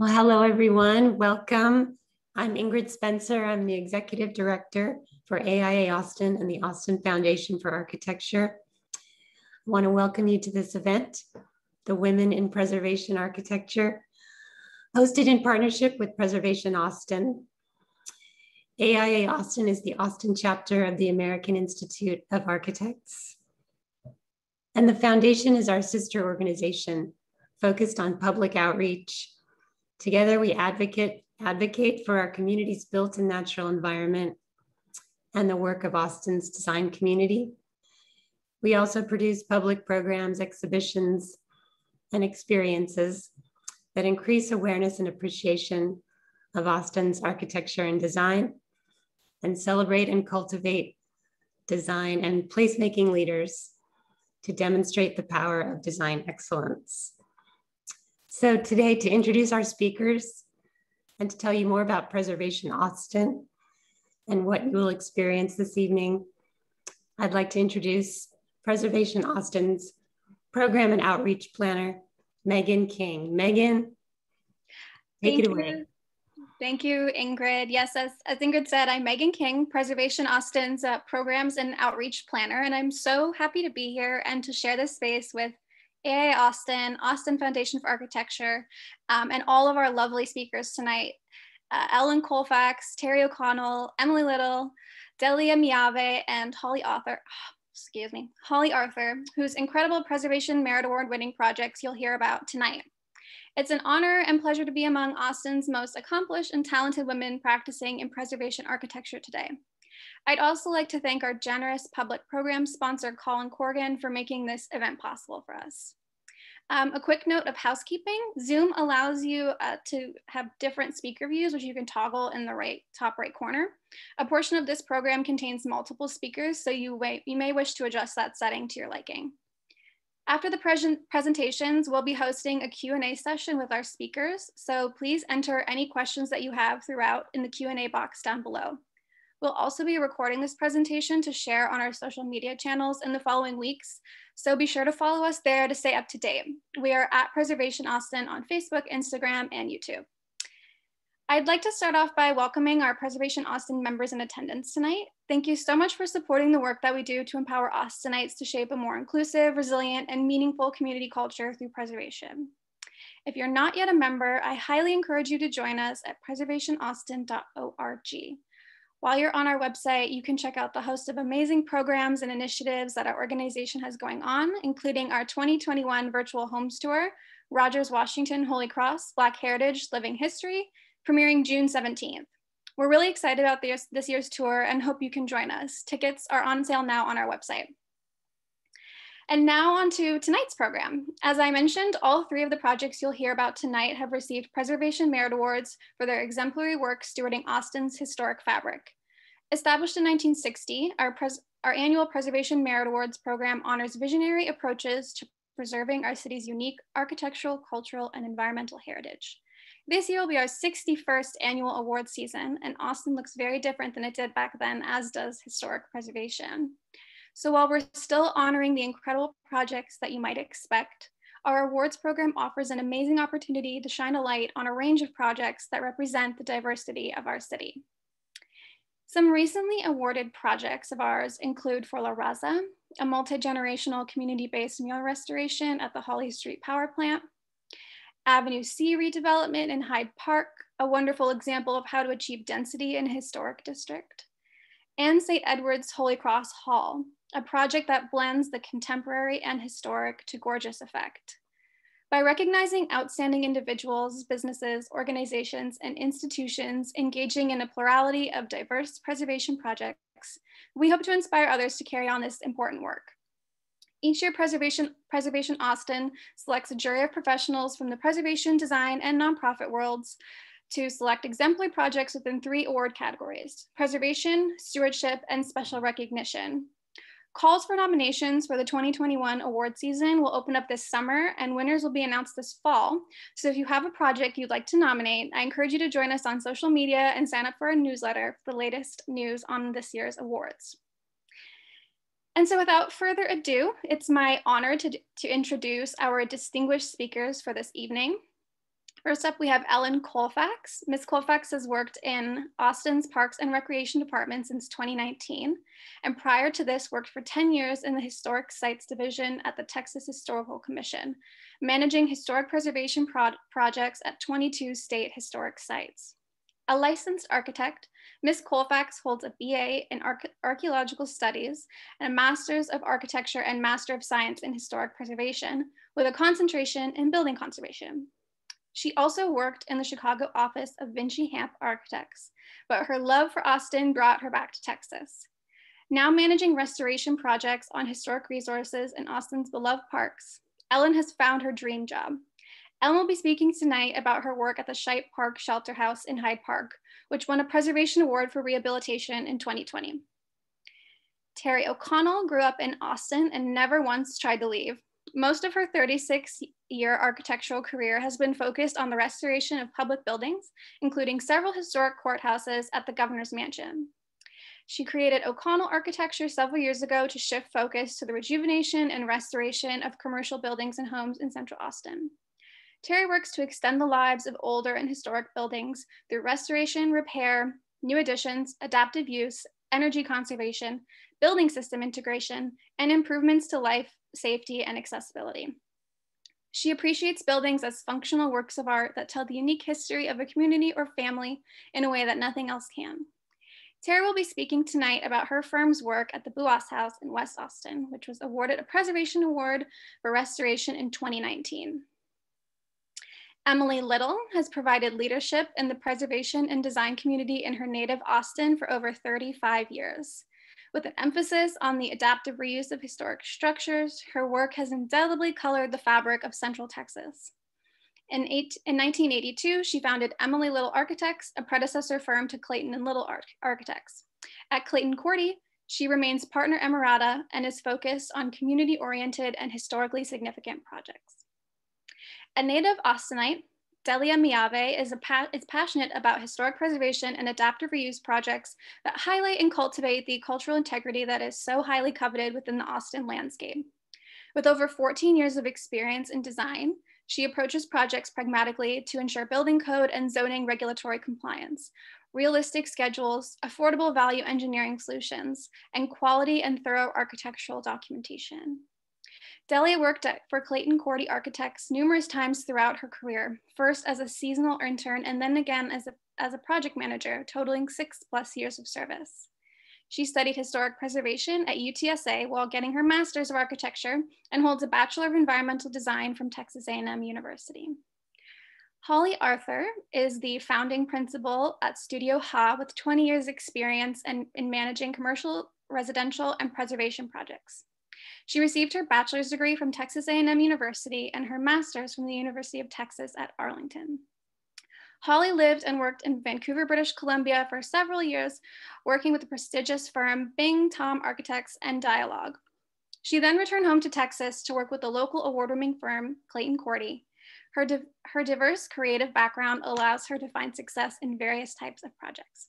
Well, hello, everyone. Welcome. I'm Ingrid Spencer. I'm the Executive Director for AIA Austin and the Austin Foundation for Architecture. I want to welcome you to this event, the Women in Preservation Architecture, hosted in partnership with Preservation Austin. AIA Austin is the Austin chapter of the American Institute of Architects. And the foundation is our sister organization focused on public outreach, Together, we advocate, advocate for our community's built and natural environment and the work of Austin's design community. We also produce public programs, exhibitions, and experiences that increase awareness and appreciation of Austin's architecture and design and celebrate and cultivate design and placemaking leaders to demonstrate the power of design excellence. So today to introduce our speakers and to tell you more about Preservation Austin and what you will experience this evening, I'd like to introduce Preservation Austin's program and outreach planner, Megan King. Megan, take Thank it away. You. Thank you, Ingrid. Yes, as, as Ingrid said, I'm Megan King, Preservation Austin's uh, programs and outreach planner, and I'm so happy to be here and to share this space with AIA Austin, Austin Foundation for Architecture, um, and all of our lovely speakers tonight. Uh, Ellen Colfax, Tere O'Connell, Emily Little, Delia Meave, and Holly Arthur, excuse me, Holly Arthur, whose incredible Preservation Merit Award winning projects you'll hear about tonight. It's an honor and pleasure to be among Austin's most accomplished and talented women practicing in preservation architecture today. I'd also like to thank our generous public program sponsor, Colin Corgan, for making this event possible for us. Um, a quick note of housekeeping, Zoom allows you uh, to have different speaker views, which you can toggle in the right top right corner. A portion of this program contains multiple speakers, so you, you may wish to adjust that setting to your liking. After the pre presentations, we'll be hosting a Q&A session with our speakers, so please enter any questions that you have throughout in the Q&A box down below. We'll also be recording this presentation to share on our social media channels in the following weeks, so be sure to follow us there to stay up to date. We are at Preservation Austin on Facebook, Instagram, and YouTube. I'd like to start off by welcoming our Preservation Austin members in attendance tonight. Thank you so much for supporting the work that we do to empower Austinites to shape a more inclusive, resilient, and meaningful community culture through preservation. If you're not yet a member, I highly encourage you to join us at preservationaustin.org. While you're on our website, you can check out the host of amazing programs and initiatives that our organization has going on, including our 2021 virtual homes tour, Rogers Washington Holy Cross, Black Heritage Living History, premiering June 17th. We're really excited about this, this year's tour and hope you can join us. Tickets are on sale now on our website. And now on to tonight's program. As I mentioned, all three of the projects you'll hear about tonight have received Preservation Merit Awards for their exemplary work stewarding Austin's historic fabric. Established in 1960, our, our annual Preservation Merit Awards program honors visionary approaches to preserving our city's unique architectural, cultural, and environmental heritage. This year will be our 61st annual award season, and Austin looks very different than it did back then, as does historic preservation. So while we're still honoring the incredible projects that you might expect, our awards program offers an amazing opportunity to shine a light on a range of projects that represent the diversity of our city. Some recently awarded projects of ours include For La Raza, a multi-generational community-based mural restoration at the Holly Street Power Plant, Avenue C redevelopment in Hyde Park, a wonderful example of how to achieve density in a historic district, and St. Edward's Holy Cross Hall, a project that blends the contemporary and historic to gorgeous effect. By recognizing outstanding individuals, businesses, organizations, and institutions engaging in a plurality of diverse preservation projects, we hope to inspire others to carry on this important work. Each year, Preservation, Preservation Austin selects a jury of professionals from the preservation, design, and nonprofit worlds to select exemplary projects within three award categories, preservation, stewardship, and special recognition. Calls for nominations for the 2021 award season will open up this summer and winners will be announced this fall. So if you have a project you'd like to nominate, I encourage you to join us on social media and sign up for a newsletter for the latest news on this year's awards. And so without further ado, it's my honor to, to introduce our distinguished speakers for this evening. First up, we have Ellen Colfax. Ms. Colfax has worked in Austin's Parks and Recreation Department since 2019, and prior to this worked for 10 years in the Historic Sites Division at the Texas Historical Commission, managing historic preservation pro projects at 22 state historic sites. A licensed architect, Ms. Colfax holds a BA in Archaeological Studies and a Master's of Architecture and Master of Science in Historic Preservation with a concentration in building conservation. She also worked in the Chicago office of Vinci Hamp Architects, but her love for Austin brought her back to Texas. Now managing restoration projects on historic resources in Austin's beloved parks, Ellen has found her dream job. Ellen will be speaking tonight about her work at the Shipe Park Shelter House in Hyde Park, which won a Preservation Award for Rehabilitation in 2020. Tere O'Connell grew up in Austin and never once tried to leave. Most of her 36 year architectural career has been focused on the restoration of public buildings, including several historic courthouses at the governor's mansion. She created O'Connell Architecture several years ago to shift focus to the rejuvenation and restoration of commercial buildings and homes in central Austin. Tere works to extend the lives of older and historic buildings through restoration, repair, new additions, adaptive use, energy conservation, building system integration, and improvements to life, safety, and accessibility. She appreciates buildings as functional works of art that tell the unique history of a community or family in a way that nothing else can. Tara will be speaking tonight about her firm's work at the Buaas House in West Austin, which was awarded a Preservation Award for Restoration in 2019. Emily Little has provided leadership in the preservation and design community in her native Austin for over 35 years. With an emphasis on the adaptive reuse of historic structures, her work has indelibly colored the fabric of Central Texas. In, eight, in 1982, she founded Emily Little Architects, a predecessor firm to Clayton and Little Arch Architects. At Clayton Korte, she remains partner emerita and is focused on community-oriented and historically significant projects. A native Austinite, Delia Meave is, pa is passionate about historic preservation and adaptive reuse projects that highlight and cultivate the cultural integrity that is so highly coveted within the Austin landscape. With over 14 years of experience in design, she approaches projects pragmatically to ensure building code and zoning regulatory compliance, realistic schedules, affordable value engineering solutions, and quality and thorough architectural documentation. Delia worked at, for Clayton Korte Architects numerous times throughout her career, first as a seasonal intern and then again as a, as a project manager, totaling six plus years of service. She studied historic preservation at UTSA while getting her master's of architecture and holds a Bachelor of Environmental Design from Texas A&M University. Holly Arthur is the founding principal at Studio Ha with 20 years experience in, in managing commercial, residential, and preservation projects. She received her bachelor's degree from Texas A&M University and her master's from the University of Texas at Arlington. Holly lived and worked in Vancouver, British Columbia for several years, working with the prestigious firm Bing Thom Architects and Dialogue. She then returned home to Texas to work with the local award-winning firm Clayton Korte. Her, di her diverse creative background allows her to find success in various types of projects.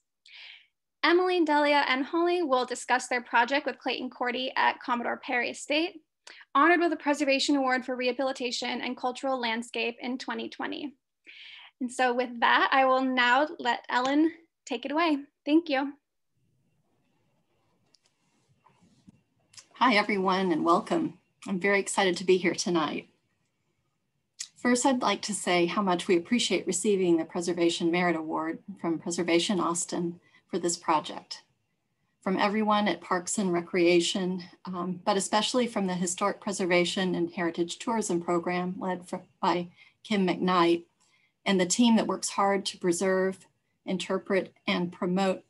Emily, Delia, and Holly will discuss their project with Clayton Korte at Commodore Perry Estate, honored with a Preservation Award for Rehabilitation and Cultural Landscape in 2020. And so with that, I will now let Ellen take it away. Thank you. Hi, everyone, and welcome. I'm very excited to be here tonight. First, I'd like to say how much we appreciate receiving the Preservation Merit Award from Preservation Austin for this project. From everyone at Parks and Recreation, um, but especially from the Historic Preservation and Heritage Tourism Program led for, by Kim McKnight and the team that works hard to preserve, interpret, and promote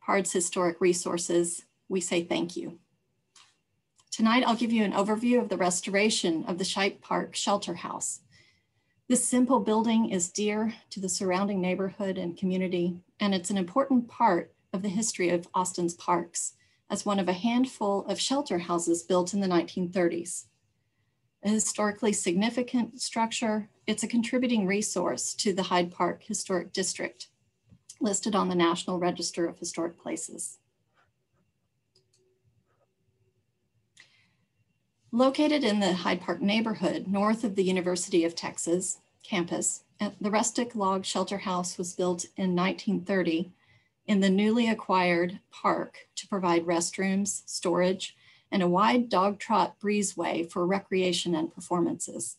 PARD's historic resources, we say thank you. Tonight, I'll give you an overview of the restoration of the Shipe Park Shelter House. This simple building is dear to the surrounding neighborhood and community, and it's an important part of the history of Austin's parks as one of a handful of shelter houses built in the 1930s. A historically significant structure, it's a contributing resource to the Hyde Park Historic District, listed on the National Register of Historic Places. Located in the Hyde Park neighborhood, north of the University of Texas campus, the rustic log shelter house was built in 1930 in the newly acquired park to provide restrooms, storage, and a wide dog trot breezeway for recreation and performances.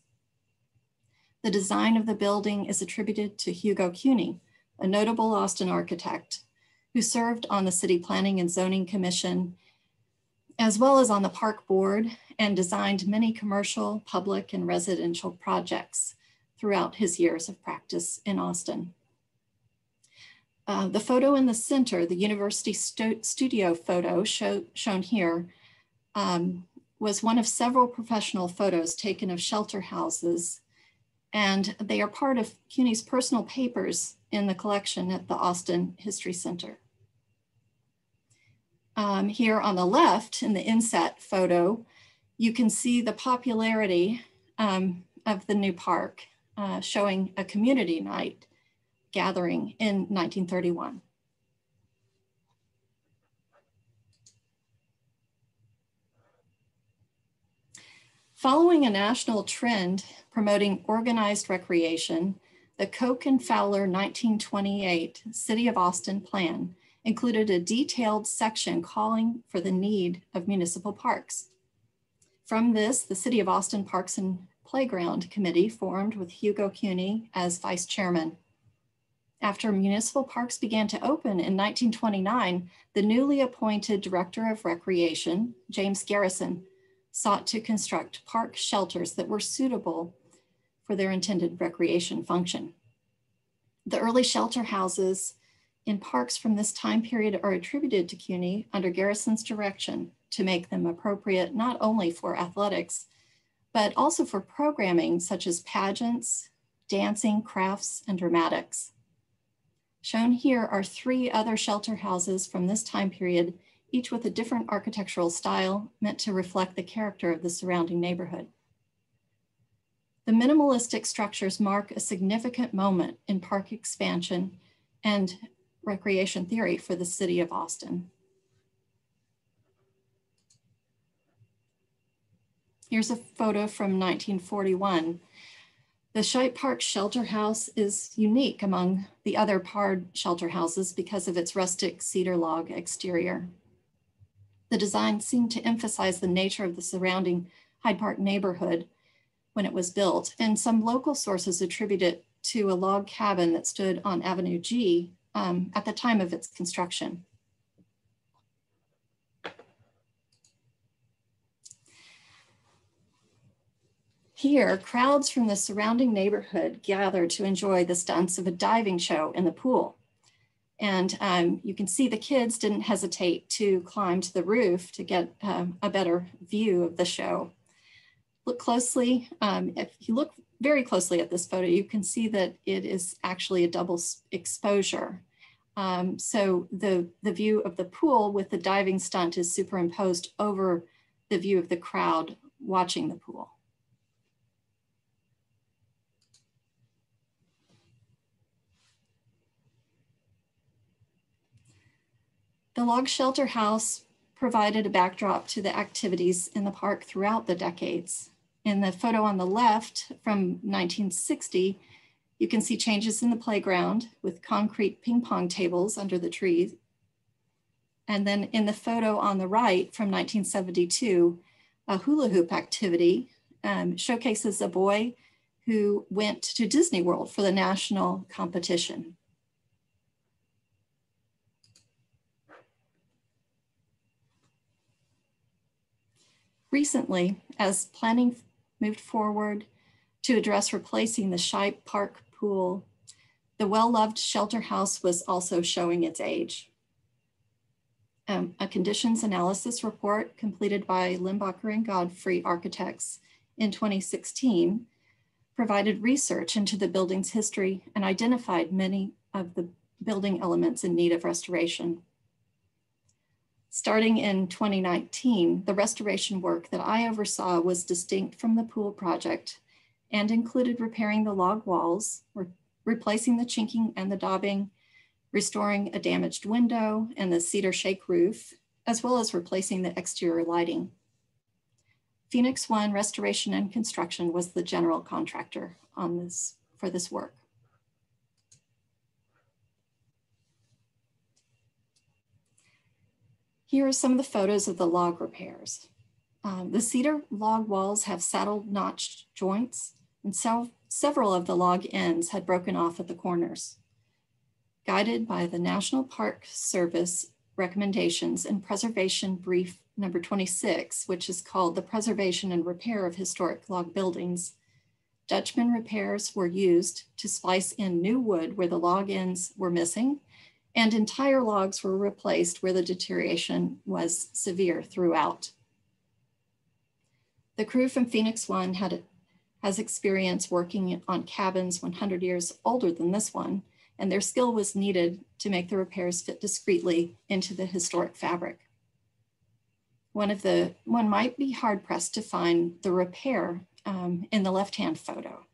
The design of the building is attributed to Hugo Kuehne, a notable Austin architect who served on the City Planning and Zoning Commission, as well as on the Park Board and designed many commercial, public, and residential projects throughout his years of practice in Austin. Uh, the photo in the center, the university stu studio photo show, shown here, um, was one of several professional photos taken of shelter houses. And they are part of Kuehne's personal papers in the collection at the Austin History Center. Um, here on the left in the inset photo, you can see the popularity um, of the new park, uh, showing a community night gathering in 1931. Following a national trend promoting organized recreation, the Koch and Fowler 1928 City of Austin Plan included a detailed section calling for the need of municipal parks. From this, the City of Austin Parks and Playground Committee formed with Hugo Kuehne as vice chairman. After municipal parks began to open in 1929, the newly appointed Director of Recreation, James Garrison, sought to construct park shelters that were suitable for their intended recreation function. The early shelter houses in parks from this time period are attributed to Kuehne under Garrison's direction to make them appropriate not only for athletics, but also for programming such as pageants, dancing, crafts, and dramatics. Shown here are three other shelter houses from this time period each with a different architectural style meant to reflect the character of the surrounding neighborhood. The minimalistic structures mark a significant moment in park expansion and recreation theory for the city of Austin. Here's a photo from 1941. The Shipe Park Shelter House is unique among the other PARD shelter houses because of its rustic cedar log exterior. The design seemed to emphasize the nature of the surrounding Hyde Park neighborhood when it was built, and some local sources attribute it to a log cabin that stood on Avenue G um, at the time of its construction. Here, crowds from the surrounding neighborhood gather to enjoy the stunts of a diving show in the pool. And um, you can see the kids didn't hesitate to climb to the roof to get um, a better view of the show. Look closely, um, if you look very closely at this photo, you can see that it is actually a double exposure. Um, so the, the view of the pool with the diving stunt is superimposed over the view of the crowd watching the pool. The log shelter house provided a backdrop to the activities in the park throughout the decades. In the photo on the left from 1960, you can see changes in the playground with concrete ping pong tables under the trees. And then in the photo on the right from 1972, a hula hoop activity um, showcases a boy who went to Disney World for the national competition. Recently, as planning moved forward to address replacing the Shipe Park pool, the well-loved shelter house was also showing its age. Um, a conditions analysis report completed by Limbacher and Godfrey architects in 2016 provided research into the building's history and identified many of the building elements in need of restoration. Starting in 2019, the restoration work that I oversaw was distinct from the pool project and included repairing the log walls, re replacing the chinking and the daubing, restoring a damaged window and the cedar shake roof, as well as replacing the exterior lighting. Phoenix One Restoration and Construction was the general contractor on this for this work. Here are some of the photos of the log repairs. Um, the cedar log walls have saddle notched joints and so, several of the log ends had broken off at the corners. Guided by the National Park Service recommendations and preservation brief number 26, which is called the preservation and repair of historic log buildings, Dutchman repairs were used to splice in new wood where the log ends were missing and entire logs were replaced where the deterioration was severe throughout. The crew from Phoenix One had, has experience working on cabins 100 years older than this one, and their skill was needed to make the repairs fit discreetly into the historic fabric. One of the, one might be hard pressed to find the repair um, in the left-hand photo.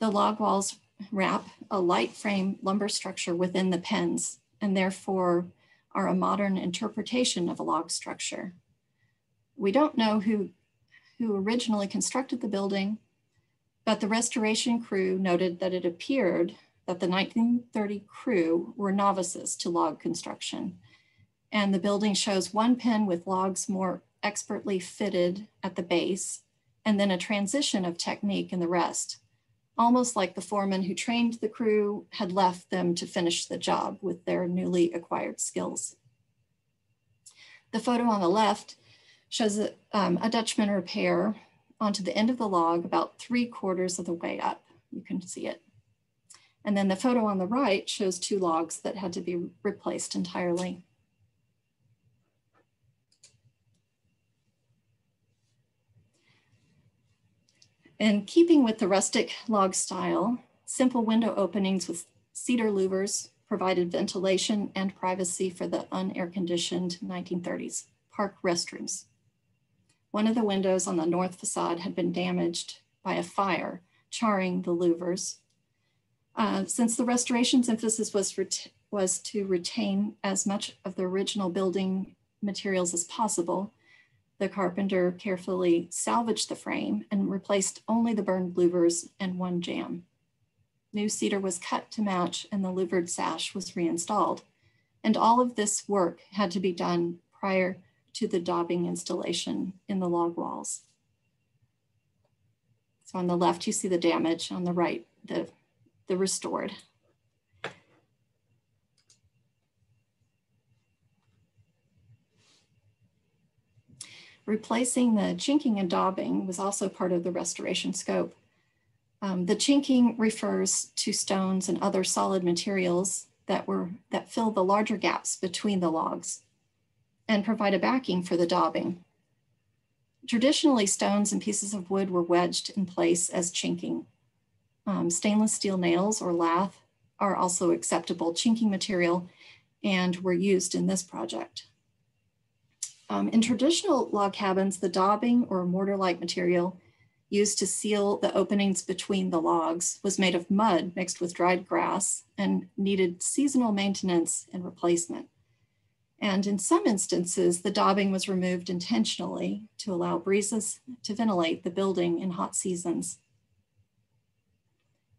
The log walls wrap a light frame lumber structure within the pens and therefore are a modern interpretation of a log structure. We don't know who, who originally constructed the building, but the restoration crew noted that it appeared that the 1930 crew were novices to log construction. And the building shows one pen with logs more expertly fitted at the base, and then a transition of technique in the rest, almost like the foreman who trained the crew had left them to finish the job with their newly acquired skills. The photo on the left shows a, um, a Dutchman repair onto the end of the log about three quarters of the way up. You can see it. And then the photo on the right shows two logs that had to be replaced entirely. In keeping with the rustic log style, simple window openings with cedar louvers provided ventilation and privacy for the unair conditioned 1930s park restrooms. One of the windows on the north facade had been damaged by a fire, charring the louvers, uh, since the restoration's emphasis was, was to retain as much of the original building materials as possible, the carpenter carefully salvaged the frame and replaced only the burned louvers and one jamb. New cedar was cut to match and the louvered sash was reinstalled. And all of this work had to be done prior to the daubing installation in the log walls. So on the left, you see the damage, on the right, the the restored. Replacing the chinking and daubing was also part of the restoration scope. Um, the chinking refers to stones and other solid materials that were that fill the larger gaps between the logs and provide a backing for the daubing. Traditionally, stones and pieces of wood were wedged in place as chinking. Um, stainless steel nails or lath are also acceptable chinking material and were used in this project. Um, in traditional log cabins, the daubing or mortar-like material used to seal the openings between the logs was made of mud mixed with dried grass and needed seasonal maintenance and replacement. And in some instances, the daubing was removed intentionally to allow breezes to ventilate the building in hot seasons.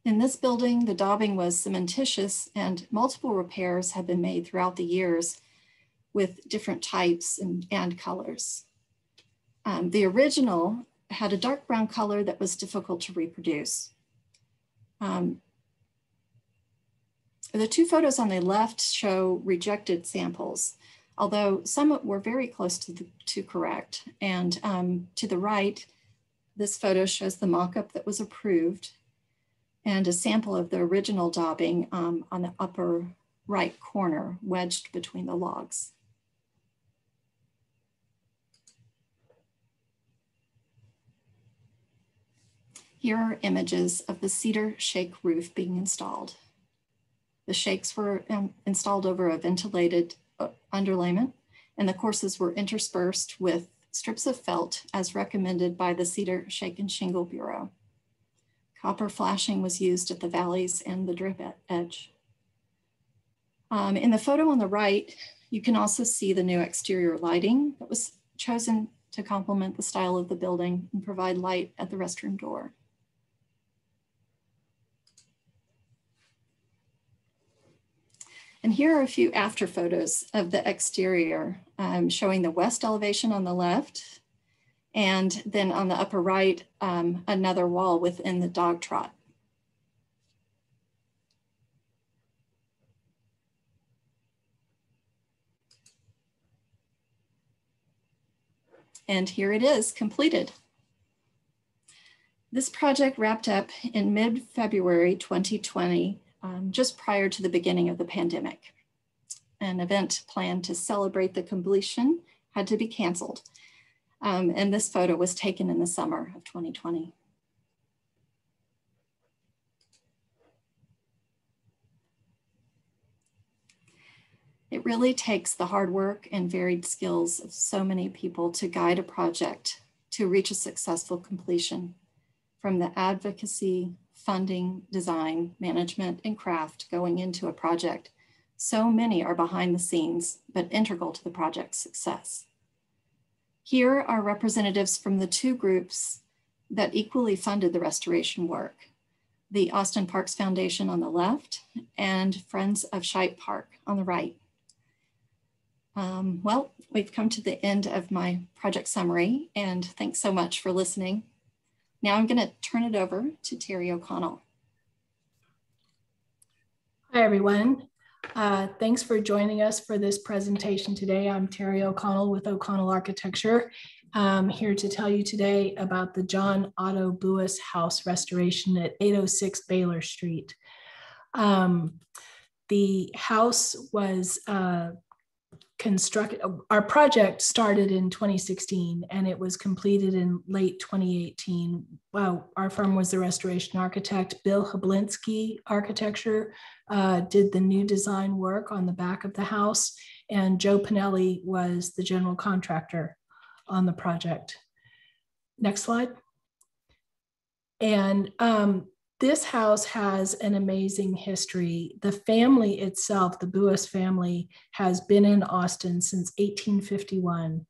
In this building, the daubing was cementitious and multiple repairs have been made throughout the years with different types and, and colors. Um, the original had a dark brown color that was difficult to reproduce. Um, the two photos on the left show rejected samples, although some were very close to, the, to correct. And um, to the right, this photo shows the mock-up that was approved and a sample of the original daubing um, on the upper right corner, wedged between the logs. Here are images of the cedar shake roof being installed. The shakes were um, installed over a ventilated uh, underlayment, and the courses were interspersed with strips of felt as recommended by the Cedar Shake and Shingle Bureau. Copper flashing was used at the valleys and the drip edge. Um, in the photo on the right, you can also see the new exterior lighting that was chosen to complement the style of the building and provide light at the restroom door. And here are a few after photos of the exterior, um, showing the west elevation on the left, and then on the upper right, um, another wall within the dog trot. And here it is completed. This project wrapped up in mid-February 2020, um, just prior to the beginning of the pandemic. An event planned to celebrate the completion had to be canceled. Um, and this photo was taken in the summer of 2020. It really takes the hard work and varied skills of so many people to guide a project to reach a successful completion. From the advocacy, funding, design, management, and craft going into a project, so many are behind the scenes, but integral to the project's success. Here are representatives from the two groups that equally funded the restoration work, the Austin Parks Foundation on the left and Friends of Shipe Park on the right. Um, well, we've come to the end of my project summary and thanks so much for listening. Now I'm gonna turn it over to Tere O'Connell. Hi everyone. Uh, thanks for joining us for this presentation today. I'm Tere O'Connell with O'Connell Architecture. I'm here to tell you today about the John Otto Buaas House restoration at 806 Baylor Street. Um, the house was uh, constructed, our project started in 2016 and it was completed in late 2018. Well, our firm was the restoration architect. Bill hablinsky Architecture uh, did the new design work on the back of the house, and Joe Pinelli was the general contractor on the project. Next slide. And um, this house has an amazing history. The family itself, the Buaas family, has been in Austin since 1851.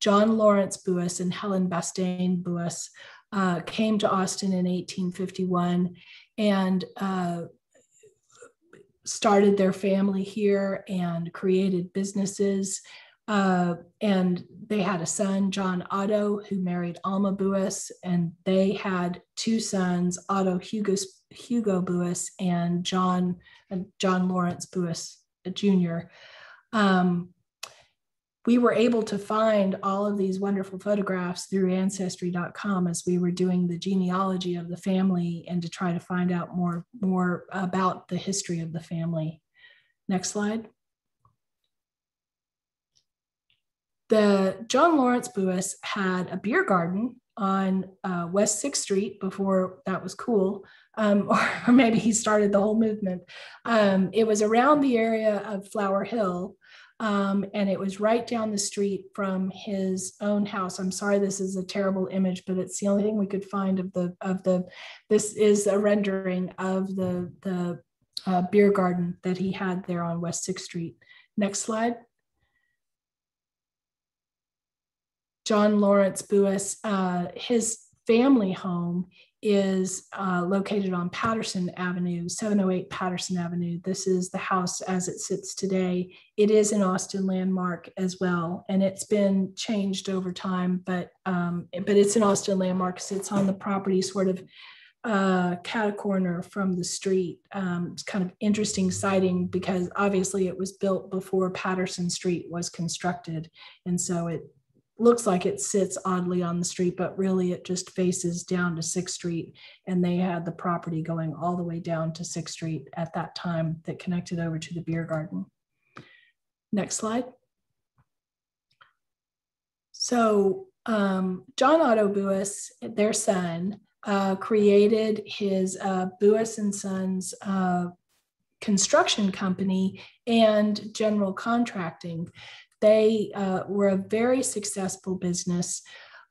John Lawrence Buaas and Helen Bastain Buaas uh, came to Austin in 1851 and uh, started their family here and created businesses. Uh, and they had a son, John Otto, who married Alma Buaas, and they had two sons, Otto Hugo, Hugo Buaas and John John Lawrence Buaas Jr. Um, we were able to find all of these wonderful photographs through ancestry.com as we were doing the genealogy of the family and to try to find out more more about the history of the family. Next slide. The John Lawrence Buaas had a beer garden on uh, West 6th Street before that was cool, um, or, maybe he started the whole movement. Um, it was around the area of Flower Hill, um, and it was right down the street from his own house. I'm sorry, this is a terrible image, but it's the only thing we could find of the of the. This is a rendering of the the uh, beer garden that he had there on West 6th Street. Next slide. John Lawrence Buaas, uh, his family home is uh, located on Patterson Avenue, 708 Patterson Avenue. This is the house as it sits today. It is an Austin landmark as well, and it's been changed over time, but um, but it's an Austin landmark because it's on the property sort of uh, cat corner from the street. Um, it's kind of interesting sighting because obviously it was built before Patterson Street was constructed, and so it looks like it sits oddly on the street, but really it just faces down to Sixth Street. And they had the property going all the way down to Sixth Street at that time that connected over to the beer garden. Next slide. So um, John Otto Buaas, their son, uh, created his uh, Buaas and Sons uh, construction company and general contracting. They uh, were a very successful business.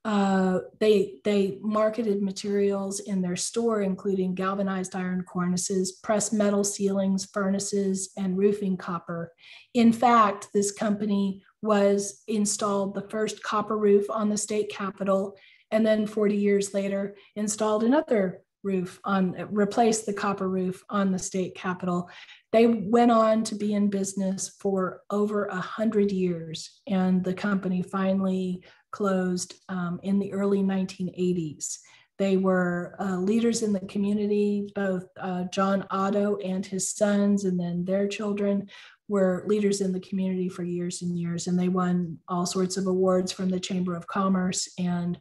Uh, they they marketed materials in their store, including galvanized iron cornices, pressed metal ceilings, furnaces, and roofing copper. In fact, this company was installed the first copper roof on the state capitol, and then 40 years later installed another roof on replace the copper roof on the state capitol. They went on to be in business for over a hundred years and the company finally closed um, in the early 1980s they were uh, leaders in the community. Both uh, john otto and his sons and then their children were leaders in the community for years and years, and they won all sorts of awards from the Chamber of Commerce and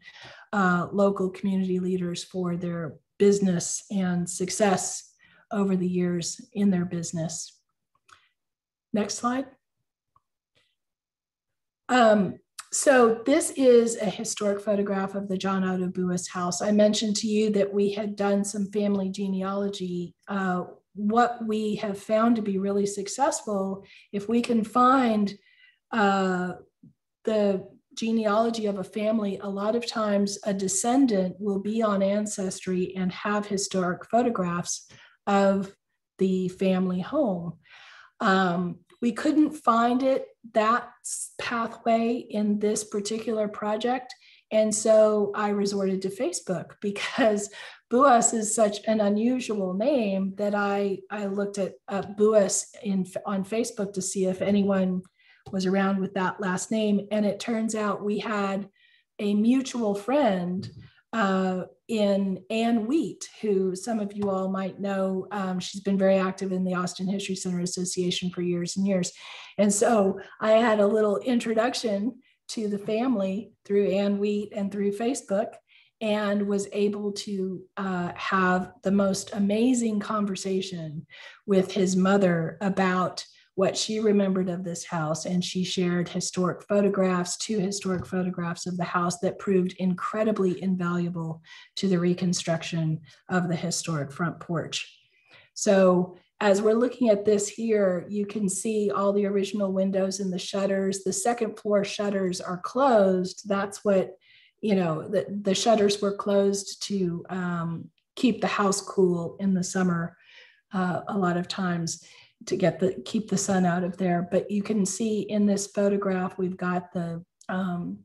uh, local community leaders for their business and success over the years in their business. Next slide. Um, so this is a historic photograph of the John Otto Buaas house. I mentioned to you that we had done some family genealogy uh, what we have found to be really successful, if we can find uh, the genealogy of a family, a lot of times a descendant will be on Ancestry and have historic photographs of the family home. Um, we couldn't find it that pathway in this particular project. And so I resorted to Facebook because Buaas is such an unusual name that I, I looked at uh, Buaas in, on Facebook to see if anyone was around with that last name. And it turns out we had a mutual friend uh, in Ann Wheat, who some of you all might know. Um, she's been very active in the Austin History Center Association for years and years. And so I had a little introduction to the family through Ann Wheat and through Facebook and was able to uh, have the most amazing conversation with his mother about what she remembered of this house. And she shared historic photographs, two historic photographs of the house that proved incredibly invaluable to the reconstruction of the historic front porch. So as we're looking at this here, you can see all the original windows and the shutters. The second floor shutters are closed. That's what you know, the, the shutters were closed to um, keep the house cool in the summer uh, a lot of times to get the keep the sun out of there. But you can see in this photograph, we've got the um,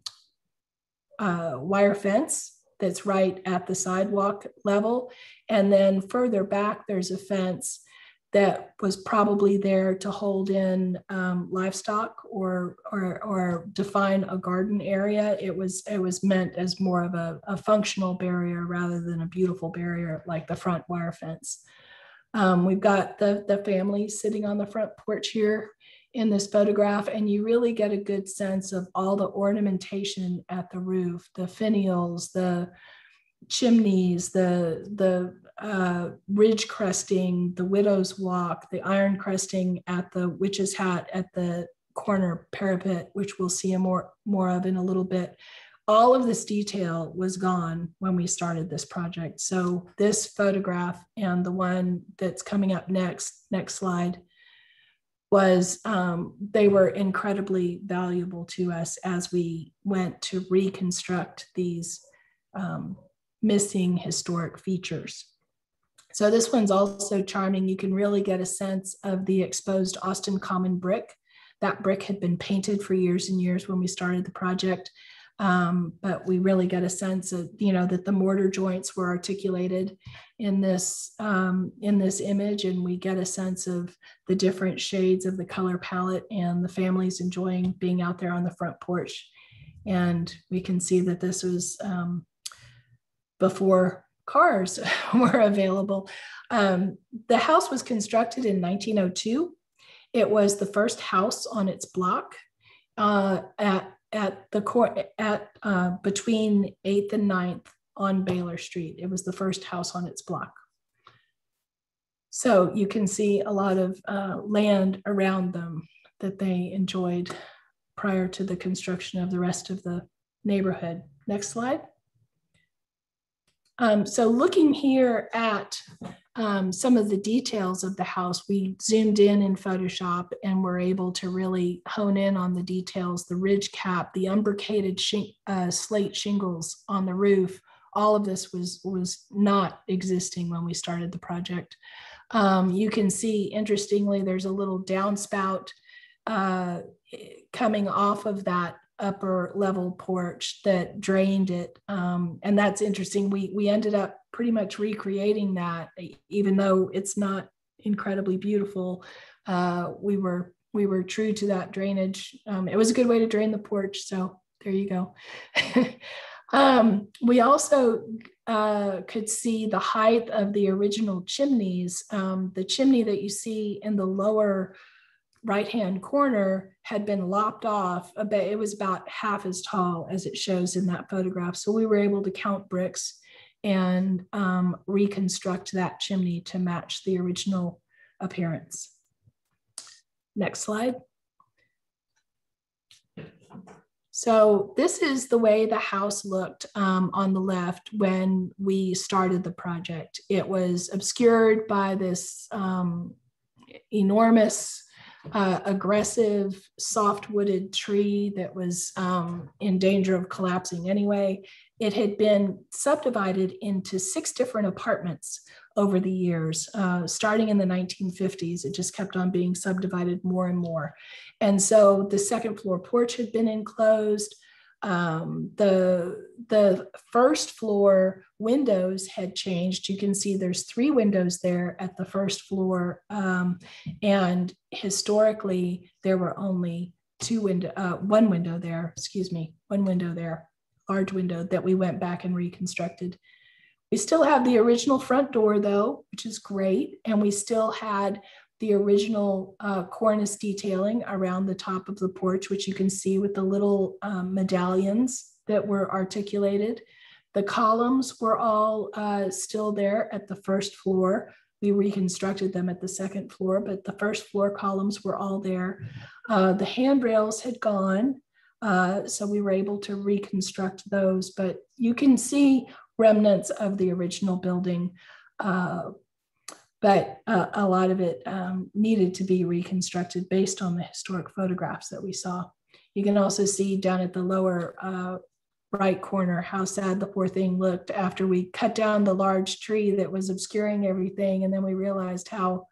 uh, wire fence that's right at the sidewalk level. And then further back, there's a fence that was probably there to hold in um, livestock or, or, or define a garden area. It was, it was meant as more of a, a functional barrier rather than a beautiful barrier like the front wire fence. Um, we've got the, the family sitting on the front porch here in this photograph, and you really get a good sense of all the ornamentation at the roof, the finials, the chimneys, the, the uh, ridge cresting, the widow's walk, the iron cresting at the witch's hat at the corner parapet, which we'll see more, more of in a little bit. All of this detail was gone when we started this project. So this photograph and the one that's coming up next, next slide, was um, they were incredibly valuable to us as we went to reconstruct these um, missing historic features. So this one's also charming. You can really get a sense of the exposed Austin Common brick. That brick had been painted for years and years when we started the project. Um, but we really get a sense of, you know, that the mortar joints were articulated in this, um, in this image. And we get a sense of the different shades of the color palette and the families enjoying being out there on the front porch. And we can see that this was um, before cars were available. Um, the house was constructed in 1902. It was the first house on its block uh, at at the court at uh, between 8th and 9th on Baylor Street. It was the first house on its block. So you can see a lot of uh, land around them that they enjoyed prior to the construction of the rest of the neighborhood. Next slide. Um, so looking here at um, some of the details of the house, we zoomed in in Photoshop and were able to really hone in on the details, the ridge cap, the imbricated sh uh, slate shingles on the roof. All of this was, was not existing when we started the project. Um, you can see, interestingly, there's a little downspout uh, coming off of that upper level porch that drained it. Um, and that's interesting. We, we ended up pretty much recreating that, even though it's not incredibly beautiful. Uh, we were we were true to that drainage. Um, it was a good way to drain the porch. So there you go. um, we also uh, could see the height of the original chimneys. Um, the chimney that you see in the lower right hand corner had been lopped off a bit. It was about half as tall as it shows in that photograph. So we were able to count bricks and um, reconstruct that chimney to match the original appearance. Next slide. So this is the way the house looked um, on the left when we started the project. It was obscured by this um, enormous uh, aggressive soft-wooded tree that was um, in danger of collapsing anyway. It had been subdivided into six different apartments over the years. Uh, starting in the 1950s, it just kept on being subdivided more and more. And so the second floor porch had been enclosed. Um, the, the first floor windows had changed. You can see there's three windows there at the first floor. Um, and historically, there were only two window, uh, one window there, excuse me, one window there, large window that we went back and reconstructed. We still have the original front door though, which is great. And we still had the original uh, cornice detailing around the top of the porch, which you can see with the little um, medallions that were articulated. The columns were all uh, still there at the first floor. We reconstructed them at the second floor, but the first floor columns were all there. Uh, the handrails had gone, uh, so we were able to reconstruct those, but you can see remnants of the original building, uh, but uh, a lot of it um, needed to be reconstructed based on the historic photographs that we saw. You can also see down at the lower uh, right corner how sad the poor thing looked after we cut down the large tree that was obscuring everything and then we realized how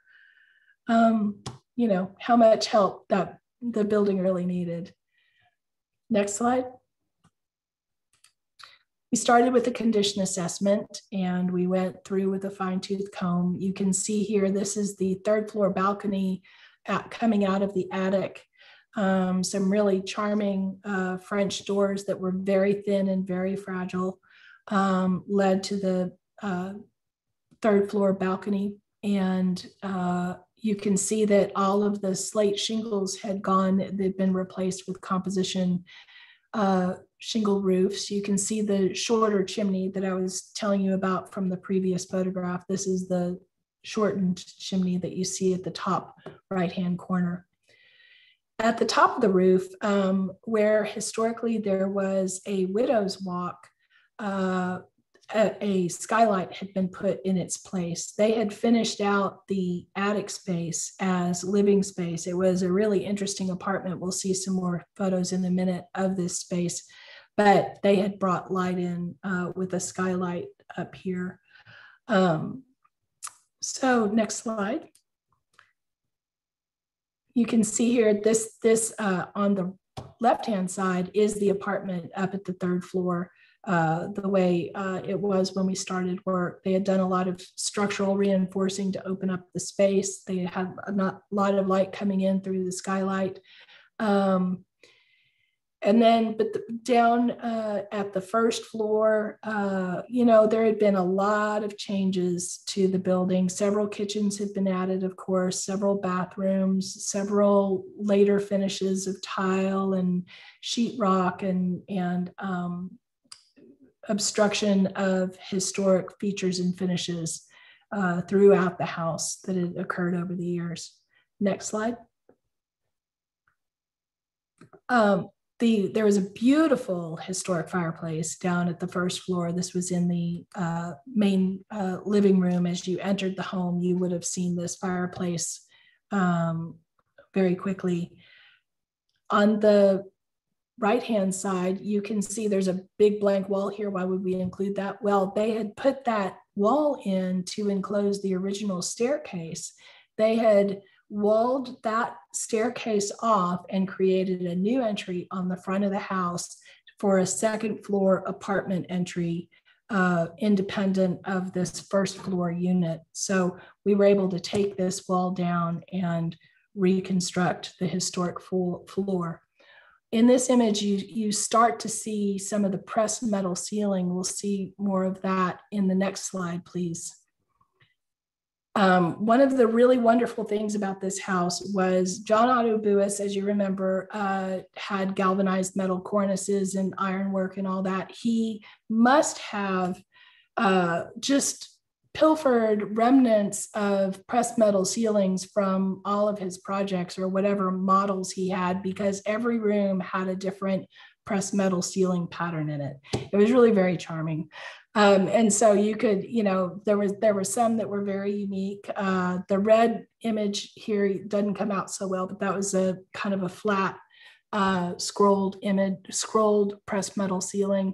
um, you know how much help that the building really needed next slide we started with a condition assessment and we went through with a fine tooth comb you can see here this is the third floor balcony at, coming out of the attic um, some really charming uh, French doors that were very thin and very fragile, um, led to the uh, third floor balcony. And uh, you can see that all of the slate shingles had gone, they've been replaced with composition uh, shingle roofs. You can see the shorter chimney that I was telling you about from the previous photograph. This is the shortened chimney that you see at the top right hand corner at the top of the roof, um, where historically there was a widow's walk, uh, a, a, skylight had been put in its place. They had finished out the attic space as living space. It was a really interesting apartment. We'll see some more photos in a minute of this space, but they had brought light in uh, with a skylight up here. Um, so next slide you can see here, this, this uh, on the left-hand side is the apartment up at the third floor. Uh, the way uh, it was when we started work. They had done a lot of structural reinforcing to open up the space. They had a lot of light coming in through the skylight. Um, and then but the, down uh, at the first floor uh, you know there had been a lot of changes to the building several kitchens had been added of course several bathrooms several later finishes of tile and sheetrock and and um, obstruction of historic features and finishes uh, throughout the house that had occurred over the years next slide um, the there was a beautiful historic fireplace down at the first floor. This was in the uh, main uh, living room. As you entered the home, you would have seen this fireplace um, very quickly. On the right hand side, you can see there's a big blank wall here. Why would we include that? Well, they had put that wall in to enclose the original staircase. They had walled that staircase off and created a new entry on the front of the house for a second floor apartment entry uh, independent of this first floor unit. So we were able to take this wall down and reconstruct the historic floor. In this image, you, you start to see some of the pressed metal ceiling. We'll see more of that in the next slide, please. Um, one of the really wonderful things about this house was John Otto Buaas, as you remember, uh, had galvanized metal cornices and ironwork and all that. He must have uh, just pilfered remnants of pressed metal ceilings from all of his projects or whatever models he had because every room had a different pressed metal ceiling pattern in it. It was really very charming. Um, and so you could, you know, there was there were some that were very unique. Uh, the red image here doesn't come out so well, but that was a kind of a flat uh, scrolled image, scrolled pressed metal ceiling.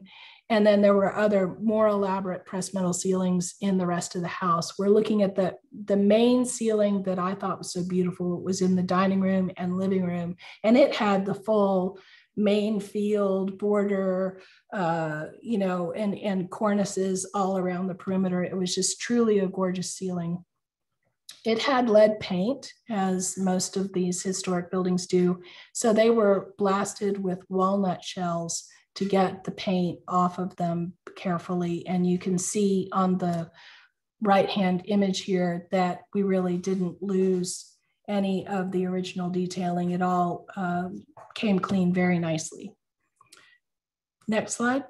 And then there were other more elaborate pressed metal ceilings in the rest of the house. We're looking at the, the main ceiling that I thought was so beautiful. Was in the dining room and living room, and it had the full main field border, uh, you know, and, and cornices all around the perimeter. It was just truly a gorgeous ceiling. It had lead paint, as most of these historic buildings do. So they were blasted with walnut shells to get the paint off of them carefully. And you can see on the right hand image here that we really didn't lose any of the original detailing. It all um, came clean very nicely. Next slide.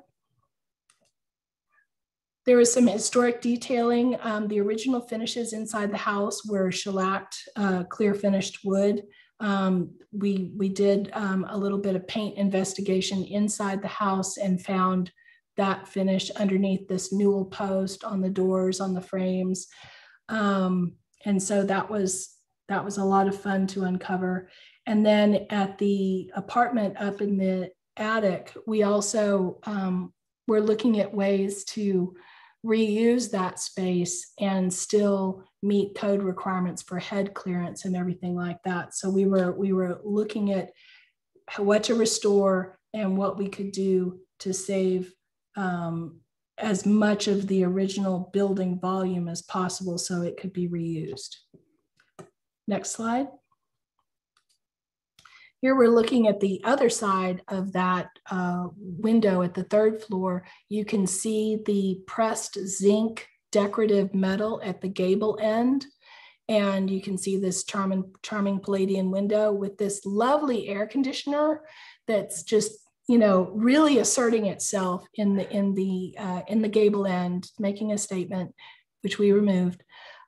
There was some historic detailing. Um, the original finishes inside the house were shellacked, uh, clear finished wood. Um, we, we did um, a little bit of paint investigation inside the house and found that finish underneath this newel post on the doors, on the frames. Um, and so that was that was a lot of fun to uncover. And then at the apartment up in the attic, we also um, were looking at ways to reuse that space and still meet code requirements for head clearance and everything like that. So we were we were looking at what to restore and what we could do to save um, as much of the original building volume as possible so it could be reused. Next slide. Here we're looking at the other side of that uh, window at the third floor. You can see the pressed zinc decorative metal at the gable end. And you can see this charming, charming Palladian window with this lovely air conditioner that's just you know really asserting itself in the in the uh, in the gable end making a statement which we removed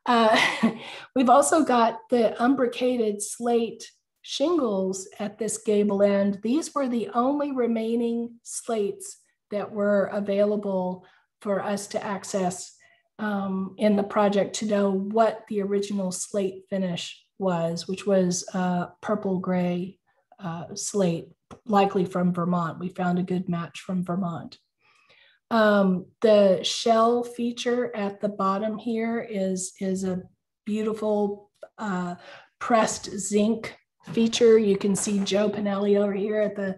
uh, we've also got the imbricated slate shingles at this gable end. These were the only remaining slates that were available for us to access um, in the project to know what the original slate finish was, which was purple gray uh, slate, likely from Vermont. We found a good match from Vermont. Um, the shell feature at the bottom here is, is a beautiful uh, pressed zinc feature. You can see Joe Pinelli over here at the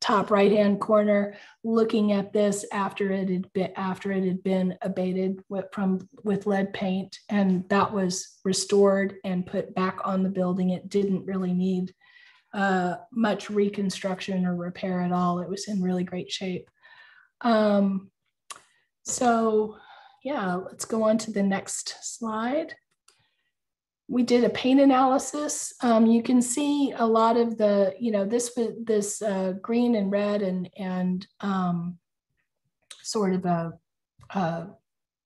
top right hand corner looking at this after it had been after it had been abated with, from with lead paint and that was restored and put back on the building it didn't really need uh, much reconstruction or repair at all it was in really great shape um, so yeah, let's go on to the next slide. We did a paint analysis. Um, you can see a lot of the, you know, this this uh, green and red and and um, sort of a, a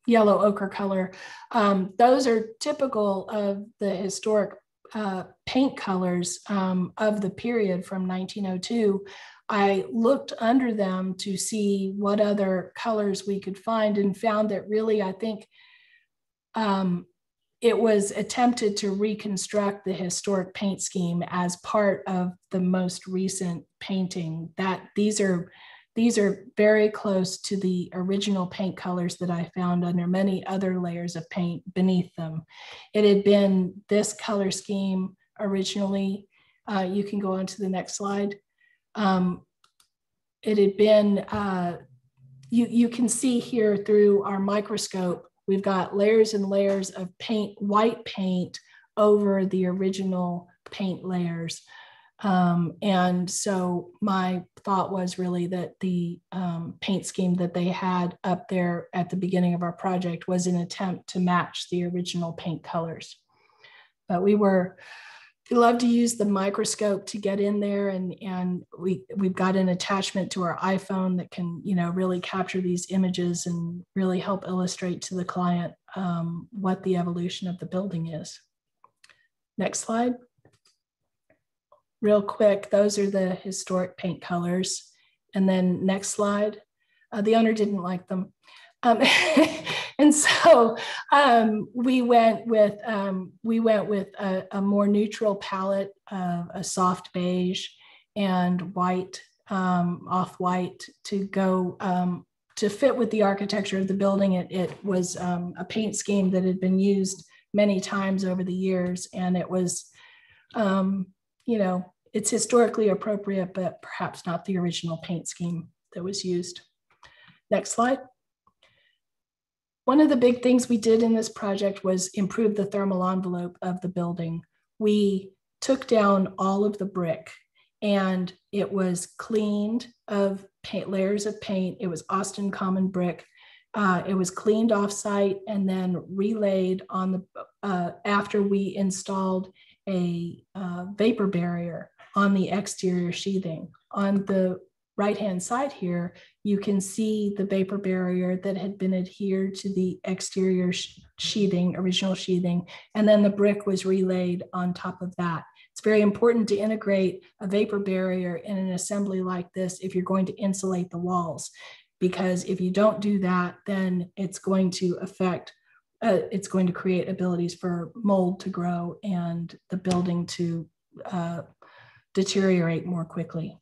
yellow ochre color. Um, those are typical of the historic uh, paint colors um, of the period from 1902. I looked under them to see what other colors we could find and found that really, I think um, it was attempted to reconstruct the historic paint scheme as part of the most recent painting that these are these are very close to the original paint colors that I found under many other layers of paint beneath them. It had been this color scheme originally. Uh, you can go on to the next slide. Um, it had been, uh, you, you can see here through our microscope, we've got layers and layers of paint, white paint over the original paint layers. Um, and so my thought was really that the um, paint scheme that they had up there at the beginning of our project was an attempt to match the original paint colors. But we were, we love to use the microscope to get in there and, and we, we've got an attachment to our iPhone that can, you know, really capture these images and really help illustrate to the client um, what the evolution of the building is. Next slide real quick, those are the historic paint colors. And then next slide, uh, the owner didn't like them. Um, and so um, we went with um, we went with a, a, more neutral palette of a soft beige and white, um, off white to go um, to fit with the architecture of the building. It, it was um, a paint scheme that had been used many times over the years, and it was you know it's historically appropriate, but perhaps not the original paint scheme that was used. Next slide. One of the big things we did in this project was improve the thermal envelope of the building. We took down all of the brick and it was cleaned of paint layers of paint. It was Austin Common brick. Uh, it was cleaned offsite and then relayed on the uh, after we installed a uh, vapor barrier on the exterior sheathing. On the right hand side here, you can see the vapor barrier that had been adhered to the exterior sheathing, original sheathing, and then the brick was relayed on top of that. It's very important to integrate a vapor barrier in an assembly like this if you're going to insulate the walls, because if you don't do that, then it's going to affect uh, it's going to create abilities for mold to grow and the building to uh, deteriorate more quickly.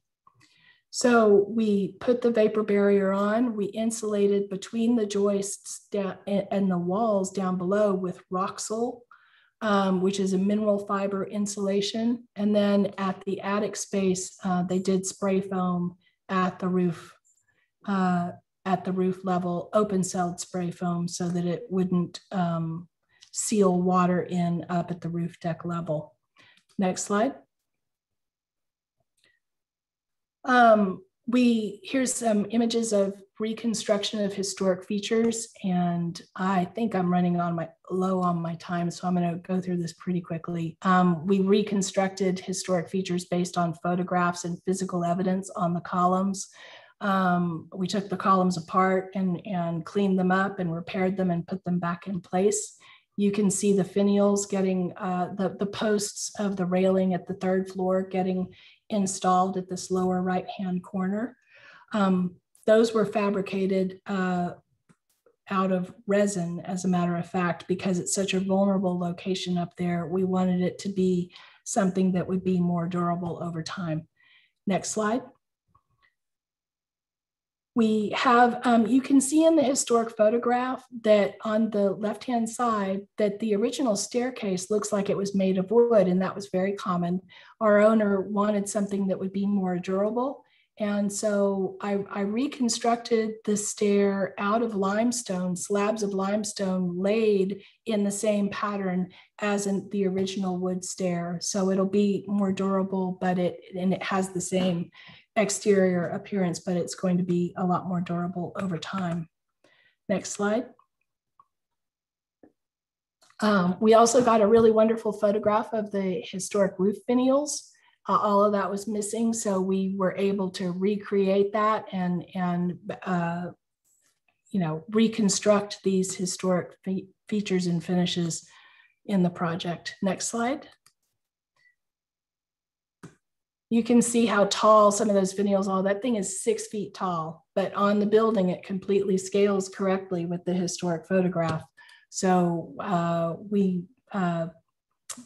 So we put the vapor barrier on, we insulated between the joists down, and the walls down below with Roxul, um, which is a mineral fiber insulation. And then at the attic space, uh, they did spray foam at the roof, uh, at the roof level, open celled spray foam so that it wouldn't um, seal water in up at the roof deck level. Next slide. Um, we here's some images of reconstruction of historic features, and I think I'm running on my low on my time, so I'm going to go through this pretty quickly. Um, we reconstructed historic features based on photographs and physical evidence on the columns. Um, we took the columns apart and, and cleaned them up and repaired them and put them back in place. You can see the finials getting uh, the, the posts of the railing at the third floor getting installed at this lower right-hand corner. Um, those were fabricated uh, out of resin, as a matter of fact, because it's such a vulnerable location up there. We wanted it to be something that would be more durable over time. Next slide we have, um, you can see in the historic photograph that on the left-hand side that the original staircase looks like it was made of wood and that was very common. Our owner wanted something that would be more durable. And so I, I reconstructed the stair out of limestone, slabs of limestone laid in the same pattern as in the original wood stair. So it'll be more durable, but it, and it has the same exterior appearance, but it's going to be a lot more durable over time. Next slide. Um, we also got a really wonderful photograph of the historic roof finials. Uh, all of that was missing, so we were able to recreate that and, and uh, you know, reconstruct these historic fe features and finishes in the project. Next slide you can see how tall some of those finials are. That thing is six feet tall, but on the building, it completely scales correctly with the historic photograph. So uh, we, uh,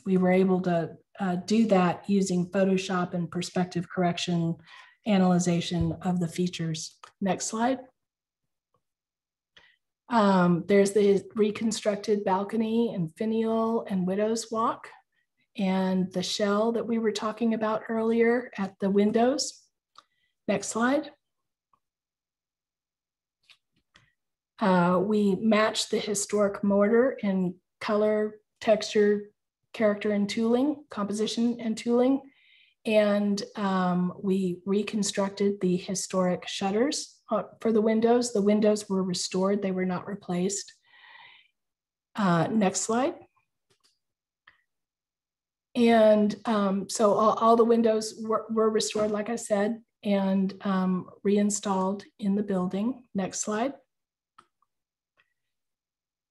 we were able to uh, do that using Photoshop and perspective correction analyzation of the features. Next slide. Um, there's the reconstructed balcony and finial and widow's walk and the shell that we were talking about earlier at the windows. Next slide. Uh, we matched the historic mortar in color, texture, character, and tooling, composition and tooling. And um, we reconstructed the historic shutters for the windows. The windows were restored, they were not replaced. Uh, next slide. And um, so all, all, the windows were, were, restored, like I said, and um, reinstalled in the building. Next slide.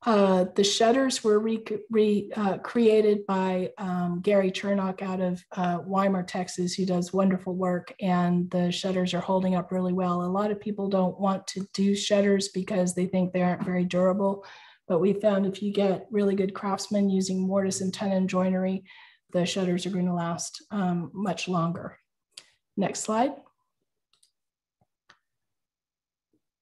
Uh, the shutters were recreated re, uh, by um, Gary Chernock out of uh, Weimar, Texas, who does wonderful work, and the shutters are holding up really well. A lot of people don't want to do shutters because they think they aren't very durable, but we found if you get really good craftsmen using mortise and tenon joinery, the shutters are going to last um, much longer. Next slide.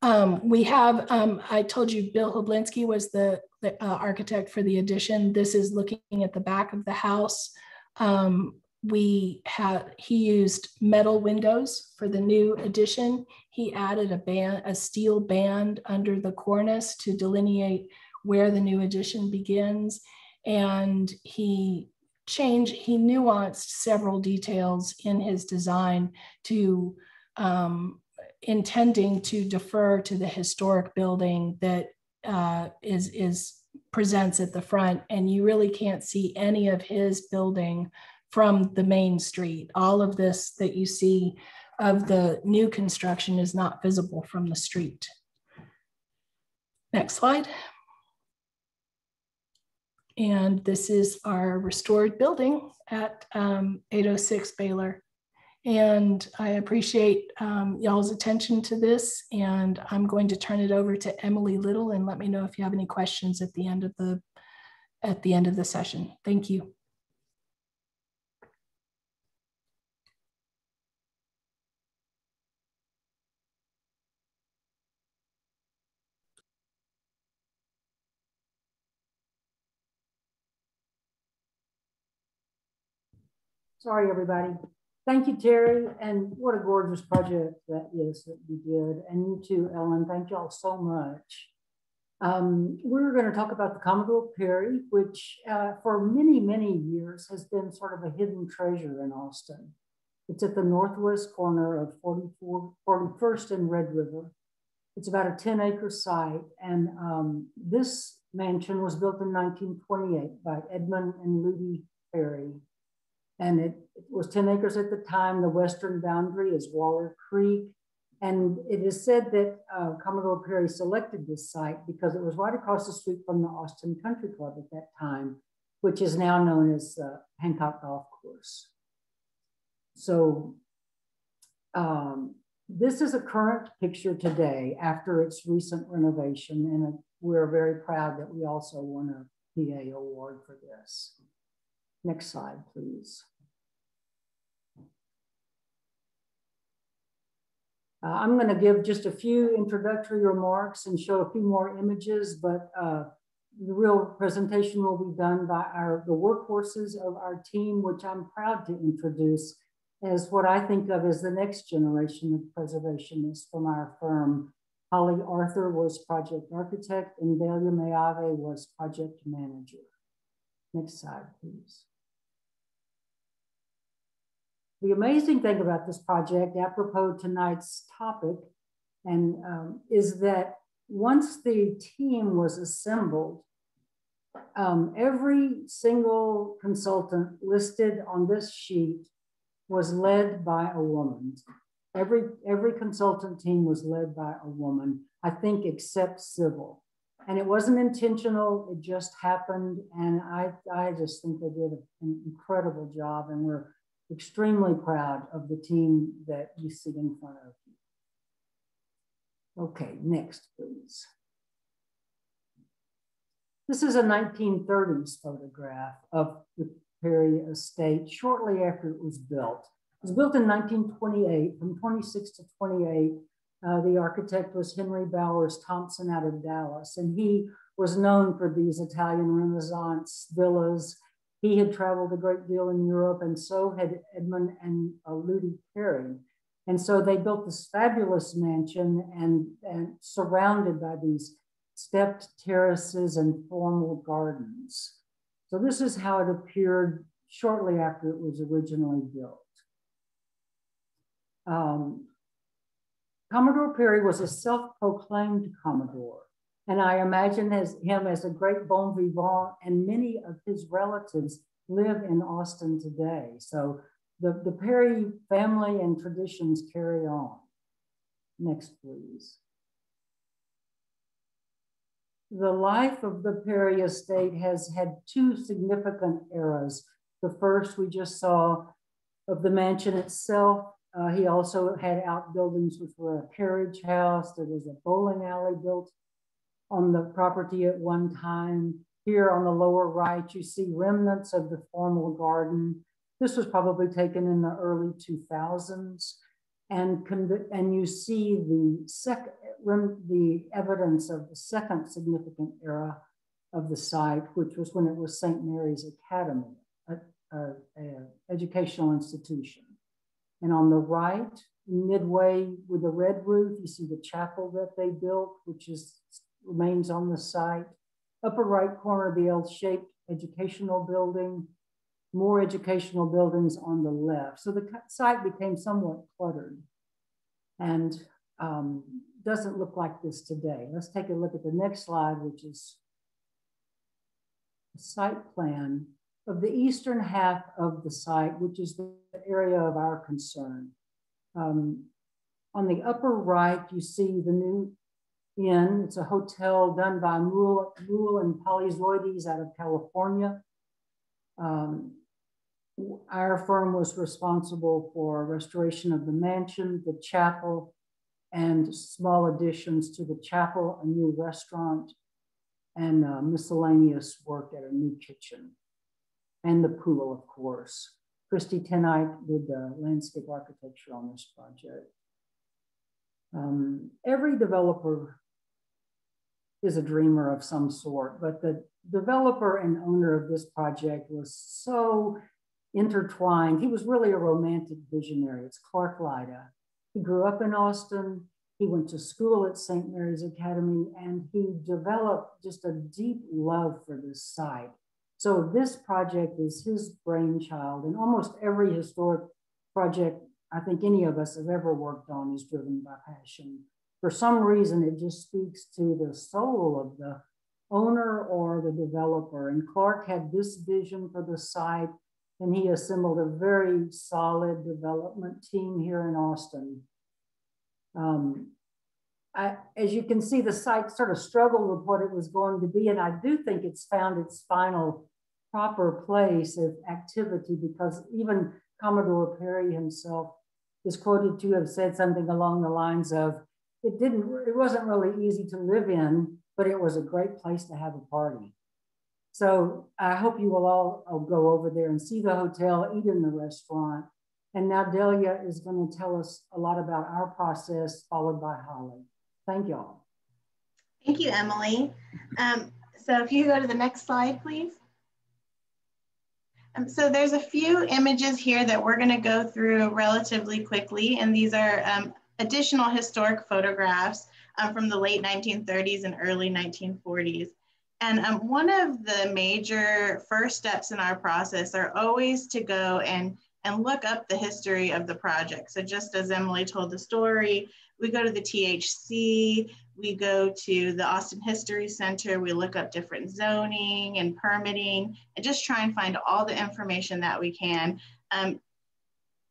Um, we have, um, I told you Bill Hoblinski was the, the uh, architect for the addition. This is looking at the back of the house. Um, we had, he used metal windows for the new addition. He added a band, a steel band under the cornice to delineate where the new addition begins. And he changed, he nuanced several details in his design to um, intending to defer to the historic building that uh, is is presents at the front, and you really can't see any of his building from the main street. All of this that you see of the new construction is not visible from the street. Next slide. And this is our restored building at um, 806 Baylor. And I appreciate um, y'all's attention to this. And I'm going to turn it over to Emily Little and let me know if you have any questions at the end of the at the end of the session. Thank you. Sorry, everybody. Thank you, Tere. And what a gorgeous project that is that you did. And you too, Ellen. Thank you all so much. Um, we're going to talk about the Commodore Perry, which uh, for many, many years has been sort of a hidden treasure in Austin. It's at the northwest corner of 44, 41st and Red River. It's about a 10 acre site. And um, this mansion was built in 1928 by Edmund and Lutie Perry and it, it, was 10 acres at the time. The western boundary is Waller Creek. And it is said that uh, Commodore Perry selected this site because it was right across the street from the Austin Country Club at that time, which is now known as the Hancock Golf Course. So um, this is a current picture today after its recent renovation. And we're very proud that we also won a PA award for this. Next slide, please. Uh, I'm going to give just a few introductory remarks and show a few more images, but uh, the real presentation will be done by our the workhorses of our team, which I'm proud to introduce as what I think of as the next generation of preservationists from our firm. Holly Arthur was project architect and Delia Meave was project manager. Next slide, please. The amazing thing about this project, apropos tonight's topic, and um, is that once the team was assembled, um, every single consultant listed on this sheet was led by a woman. Every, every consultant team was led by a woman, I think, except civil. And it wasn't intentional, it just happened. And I, I just think they did an incredible job. And we're extremely proud of the team that you see in front of you. Okay, next, please. This is a 1930s photograph of the Perry estate shortly after it was built. It was built in 1928, from 26 to 28. Uh, the architect was Henry Bowers Thompson out of Dallas, and he was known for these Italian Renaissance villas He had traveled a great deal in Europe, and so had Edmund and uh, Lutie Perry. And so they built this fabulous mansion and, and surrounded by these stepped terraces and formal gardens. So this is how it appeared shortly after it was originally built. Um, Commodore Perry was a self-proclaimed Commodore, and I imagine as, him as a great bon vivant, and many of his relatives live in Austin today. So the, the Perry family and traditions carry on. Next, please. The life of the Perry estate has had two significant eras. The first we just saw of the mansion itself uh, he also had outbuildings which were a carriage house. There was a bowling alley built on the property at one time. Here on the lower right, you see remnants of the formal garden. This was probably taken in the early 2000s. And, and you see the, second, the evidence of the second significant era of the site, which was when it was St. Mary's Academy, an educational institution. And on the right, midway with the red roof, you see the chapel that they built, which is remains on the site. Upper right corner, the L-shaped educational building, more educational buildings on the left. So the site became somewhat cluttered and um, doesn't look like this today. Let's take a look at the next slide, which is a site plan of the eastern half of the site, which is the area of our concern. Um, on the upper right, you see the new inn. It's a hotel done by Moule, Moule and Polyzoides out of California. Um, our firm was responsible for restoration of the mansion, the chapel, and small additions to the chapel, a new restaurant, and uh, miscellaneous work at a new kitchen and the pool, of course. Christy Ten Eyck did the landscape architecture on this project. Um, every developer is a dreamer of some sort, but the developer and owner of this project was so intertwined. He was really a romantic visionary. It's Clark Lyda. He grew up in Austin. He went to school at St. Mary's Academy and he developed just a deep love for this site. So this project is his brainchild, and almost every historic project I think any of us have ever worked on is driven by passion. For some reason, it just speaks to the soul of the owner or the developer. And Clark had this vision for the site, and he assembled a very solid development team here in Austin. Um, I, as you can see, the site sort of struggled with what it was going to be, and I do think it's found its final proper place of activity because even Commodore Perry himself is quoted to have said something along the lines of, it didn't, it wasn't really easy to live in, but it was a great place to have a party. So I hope you will all I'll go over there and see the hotel, eat in the restaurant. And now Delia is going to tell us a lot about our process, followed by Holly. Thank y'all. Thank you, Emily. Um, so if you go to the next slide, please. Um, so there's a few images here that we're gonna go through relatively quickly, and these are um, additional historic photographs um, from the late 1930s and early 1940s. And um, one of the major first steps in our process are always to go and, and look up the history of the project. So just as Emily told the story, we go to the THC, we go to the Austin History Center, we look up different zoning and permitting, and just try and find all the information that we can. Um,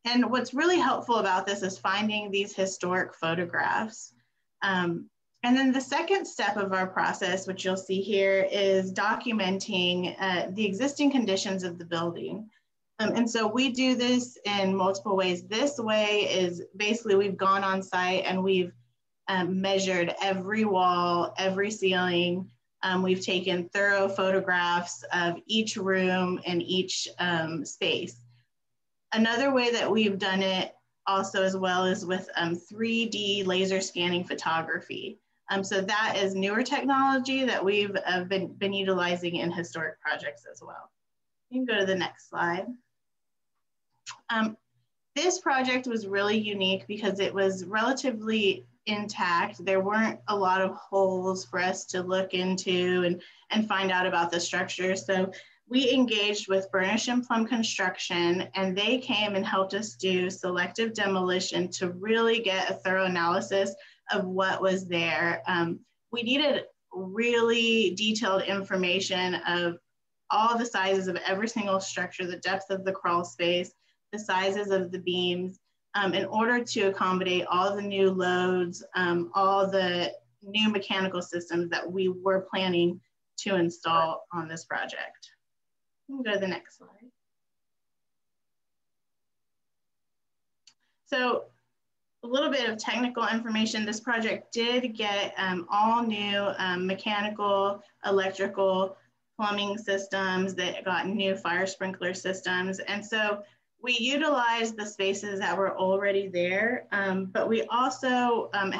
and what's really helpful about this is finding these historic photographs. Um, and then the second step of our process, which you'll see here, is documenting uh, the existing conditions of the building. Um, and so we do this in multiple ways. This way is basically we've gone on site and we've um, measured every wall, every ceiling. Um, we've taken thorough photographs of each room and each um, space. Another way that we've done it also as well is with 3D um, laser scanning photography. Um, so that is newer technology that we've uh, been, been utilizing in historic projects as well. You can go to the next slide. Um, this project was really unique because it was relatively intact. There weren't a lot of holes for us to look into and, and find out about the structure. So we engaged with Burnish and Plumb Construction, and they came and helped us do selective demolition to really get a thorough analysis of what was there. Um, we needed really detailed information of all the sizes of every single structure, the depth of the crawl space, the sizes of the beams, um, in order to accommodate all the new loads, um, all the new mechanical systems that we were planning to install on this project. Go to the next slide. So a little bit of technical information. This project did get um, all new um, mechanical, electrical, plumbing systems that got new fire sprinkler systems. And so we utilized the spaces that were already there, um, but we also um,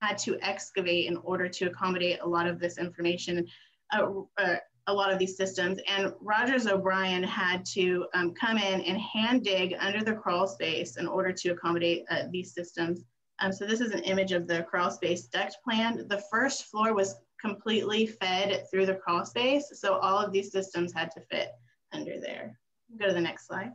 had to excavate in order to accommodate a lot of this information, uh, uh, a lot of these systems. And Rogers O'Brien had to um, come in and hand dig under the crawl space in order to accommodate uh, these systems. Um, so this is an image of the crawl space duct plan. The first floor was completely fed through the crawl space. So all of these systems had to fit under there. Go to the next slide.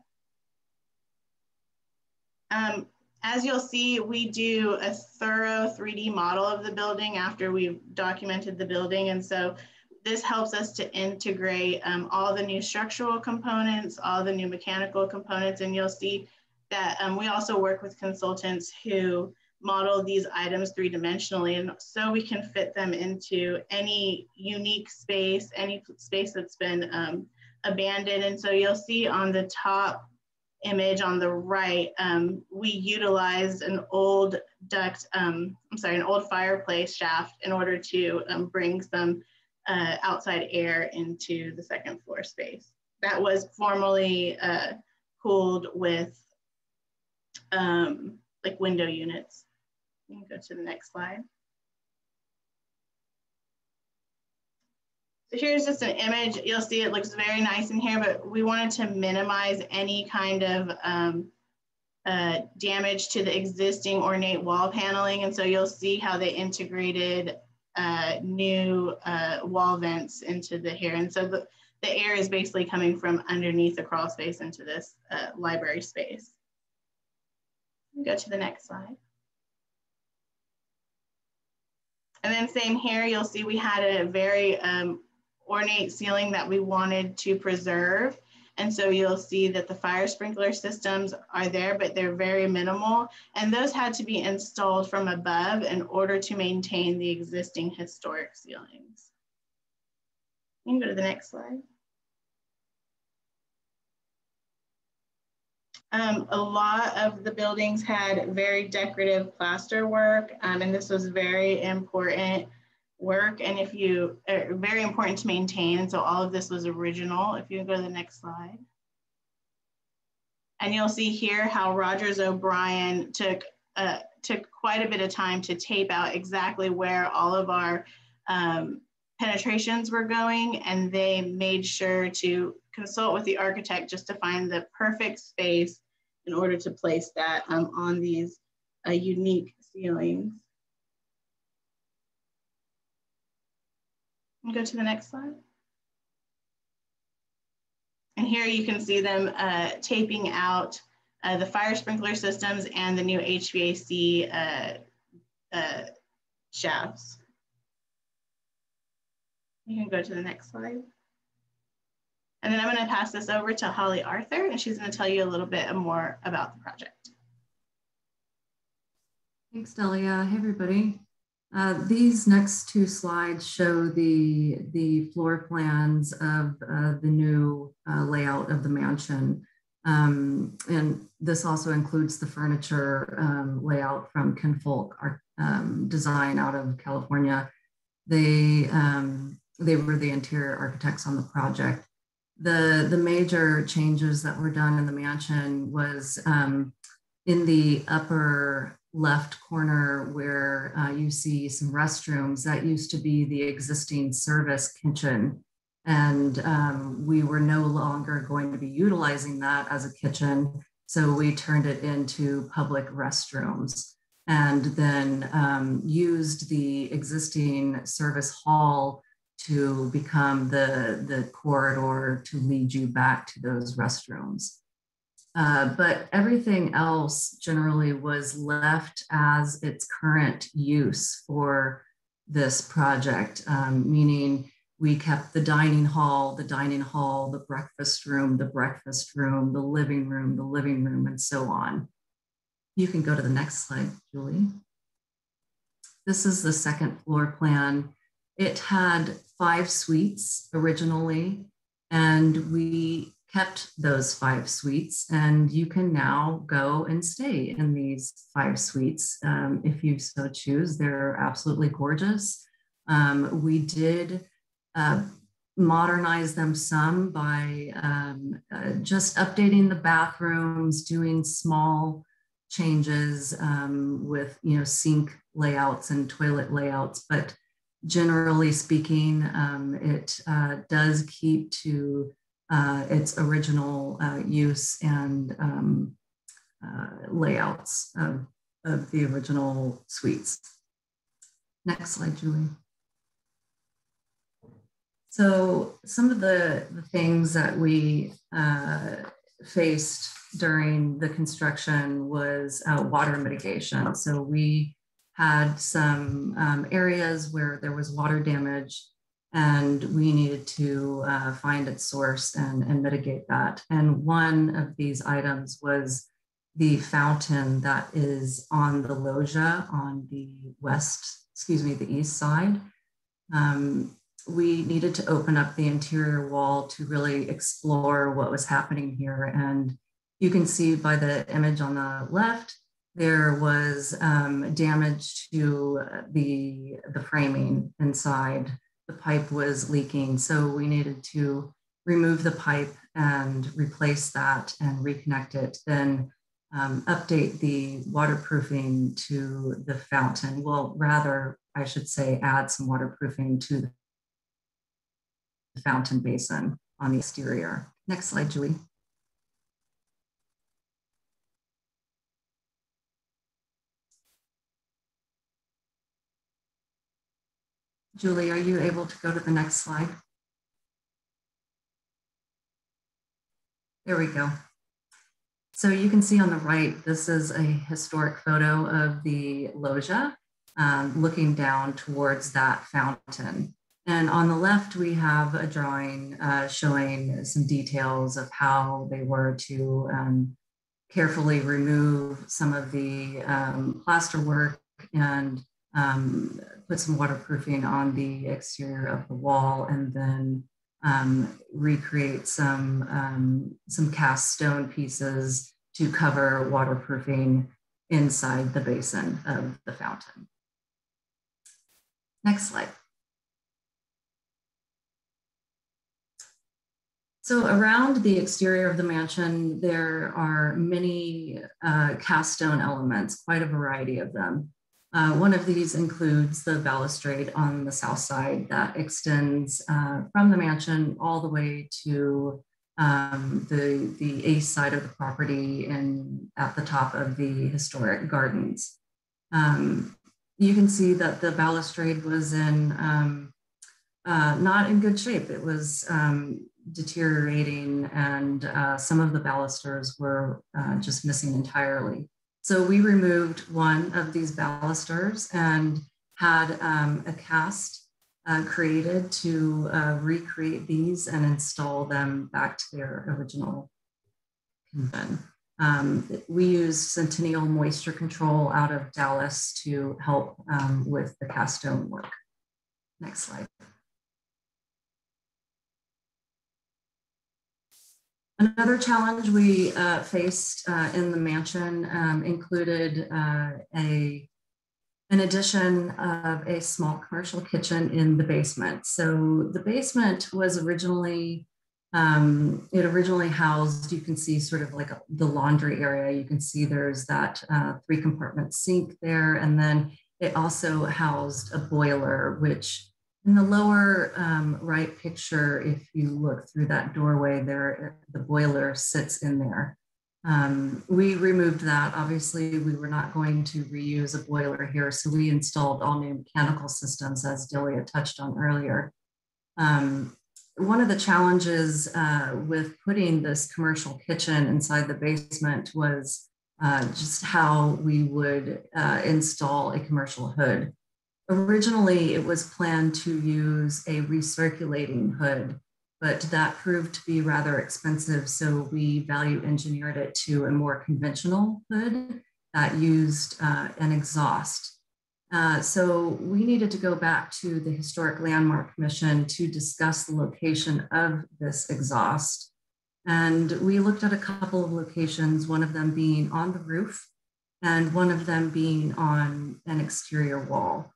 Um, as you'll see, we do a thorough 3D model of the building after we've documented the building. And so this helps us to integrate um, all the new structural components, all the new mechanical components, and you'll see that um, we also work with consultants who model these items three-dimensionally and so we can fit them into any unique space, any space that's been um, abandoned. And so you'll see on the top image on the right, um, we utilized an old duct, um, I'm sorry, an old fireplace shaft in order to um, bring some uh, outside air into the second floor space. That was formerly uh, cooled with um, like window units. You can go to the next slide. So here's just an image. You'll see it looks very nice in here, but we wanted to minimize any kind of um, uh, damage to the existing ornate wall paneling. And so you'll see how they integrated uh, new uh, wall vents into the here. And so the, the air is basically coming from underneath the crawl space into this uh, library space. Go to the next slide. And then same here, you'll see we had a very um, ornate ceiling that we wanted to preserve. And so you'll see that the fire sprinkler systems are there, but they're very minimal. And those had to be installed from above in order to maintain the existing historic ceilings. You can go to the next slide. Um, a lot of the buildings had very decorative plaster work, um, and this was very important work and if you are very important to maintain. So all of this was original. If you go to the next slide. And you'll see here how Rogers O'Brien took, uh, took quite a bit of time to tape out exactly where all of our um, penetrations were going. And they made sure to consult with the architect just to find the perfect space in order to place that um, on these uh, unique ceilings. Go to the next slide. And here you can see them uh, taping out uh, the fire sprinkler systems and the new HVAC uh, uh, shafts. You can go to the next slide. And then I'm gonna pass this over to Holly Arthur and she's gonna tell you a little bit more about the project. Thanks, Delia. Hey, everybody. Uh, these next two slides show the, the floor plans of uh, the new uh, layout of the mansion. Um, and this also includes the furniture um, layout from Kinfolk Art um, Design out of California. They, um, they were the interior architects on the project. The, the major changes that were done in the mansion was um, in the upper left corner where uh, you see some restrooms that used to be the existing service kitchen And um, we were no longer going to be utilizing that as a kitchen. So we turned it into public restrooms and then um, used the existing service hall to become the, the corridor to lead you back to those restrooms. Uh, but everything else generally was left as its current use for this project, um, meaning we kept the dining hall, the dining hall, the breakfast room, the breakfast room, the living room, the living room, and so on. You can go to the next slide, Julie. This is the second floor plan. It had five suites originally, and we kept those five suites and you can now go and stay in these five suites um, if you so choose. They're absolutely gorgeous. Um, we did uh, modernize them some by um, uh, just updating the bathrooms, doing small changes um, with you know sink layouts and toilet layouts, but generally speaking, um, it uh, does keep to uh, its original uh, use and um, uh, layouts of, of the original suites. Next slide, Julie. So some of the, the things that we uh, faced during the construction was uh, water mitigation. So we had some um, areas where there was water damage and we needed to uh, find its source and, and mitigate that. And one of these items was the fountain that is on the loggia on the west, excuse me, the east side. Um, we needed to open up the interior wall to really explore what was happening here. And you can see by the image on the left, there was um, damage to the, the framing inside the pipe was leaking. So we needed to remove the pipe and replace that and reconnect it. Then um, update the waterproofing to the fountain. Well, rather, I should say, add some waterproofing to the fountain basin on the exterior. Next slide, Julie. Julie, are you able to go to the next slide? There we go. So you can see on the right, this is a historic photo of the loggia um, looking down towards that fountain. And on the left, we have a drawing uh, showing some details of how they were to um, carefully remove some of the um, plaster work and um, put some waterproofing on the exterior of the wall and then um, recreate some, um, some cast stone pieces to cover waterproofing inside the basin of the fountain. Next slide. So around the exterior of the mansion, there are many uh, cast stone elements, quite a variety of them. Uh, one of these includes the balustrade on the south side that extends uh, from the mansion all the way to um, the, the east side of the property and at the top of the historic gardens. Um, you can see that the balustrade was in um, uh, not in good shape. It was um, deteriorating and uh, some of the balusters were uh, just missing entirely. So we removed one of these balusters and had um, a cast uh, created to uh, recreate these and install them back to their original. Um, we used Centennial Moisture Control out of Dallas to help um, with the cast stone work. Next slide. Another challenge we uh, faced uh, in the mansion um, included uh, a an addition of a small commercial kitchen in the basement. So the basement was originally um, it originally housed. You can see sort of like a, the laundry area. You can see there's that uh, three compartment sink there, and then it also housed a boiler, which In the lower um, right picture, if you look through that doorway there, the boiler sits in there. Um, we removed that. Obviously, we were not going to reuse a boiler here, so we installed all new mechanical systems, as Delia touched on earlier. Um, one of the challenges uh, with putting this commercial kitchen inside the basement was uh, just how we would uh, install a commercial hood. Originally, it was planned to use a recirculating hood, but that proved to be rather expensive. So we value engineered it to a more conventional hood that used uh, an exhaust. Uh, so we needed to go back to the Historic Landmark Commission to discuss the location of this exhaust. And we looked at a couple of locations, one of them being on the roof and one of them being on an exterior wall.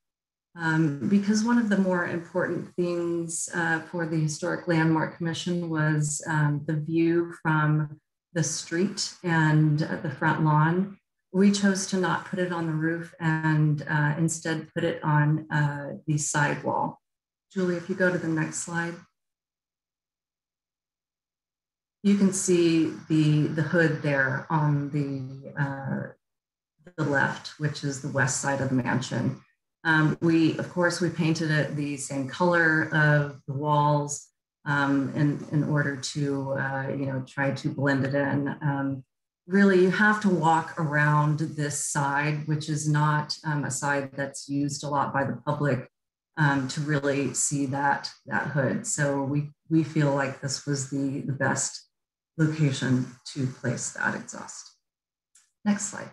Um, because one of the more important things uh, for the Historic Landmark Commission was um, the view from the street and the front lawn. We chose to not put it on the roof and uh, instead put it on uh, the side wall. Julie, if you go to the next slide. You can see the, the hood there on the, uh, the left, which is the west side of the mansion. Um, we, of course, we painted it the same color of the walls um, in, in order to, uh, you know, try to blend it in. Um, really, you have to walk around this side, which is not um, a side that's used a lot by the public um, to really see that, that hood. So we, we feel like this was the, the best location to place that exhaust. Next slide.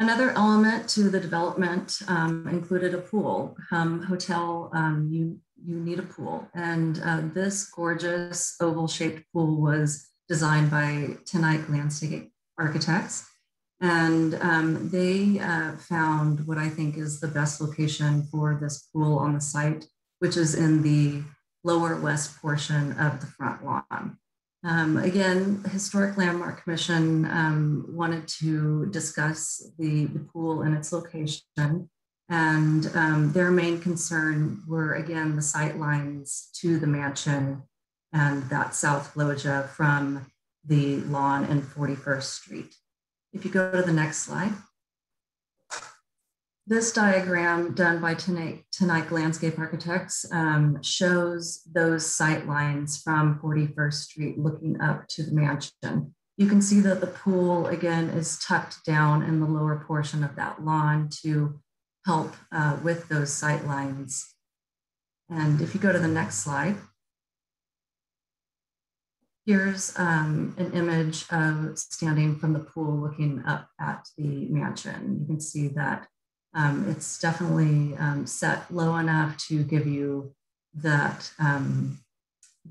Another element to the development um, included a pool. Um, hotel, um, you, you need a pool. And uh, this gorgeous oval shaped pool was designed by Ten Eyck Landscape Architects. And um, they uh, found what I think is the best location for this pool on the site, which is in the lower west portion of the front lawn. Um, again, Historic Landmark Commission um, wanted to discuss the, the pool and its location. And um, their main concern were, again, the sight lines to the mansion and that south loggia from the lawn and 41st Street. If you go to the next slide. This diagram done by Ten Eyck Landscape Architects um, shows those sight lines from 41st Street looking up to the mansion. You can see that the pool, again, is tucked down in the lower portion of that lawn to help uh, with those sight lines. And if you go to the next slide, here's um, an image of standing from the pool looking up at the mansion. You can see that um, it's definitely um, set low enough to give you that um,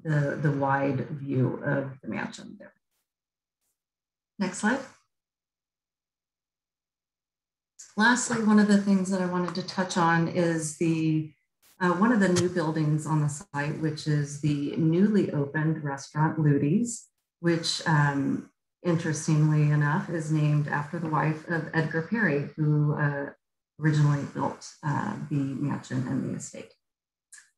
the, the wide view of the mansion there. Next slide. Lastly, one of the things that I wanted to touch on is the uh, one of the new buildings on the site, which is the newly opened restaurant Lutie's, which um, interestingly enough is named after the wife of Edgar Perry, who uh, originally built uh, the mansion and the estate.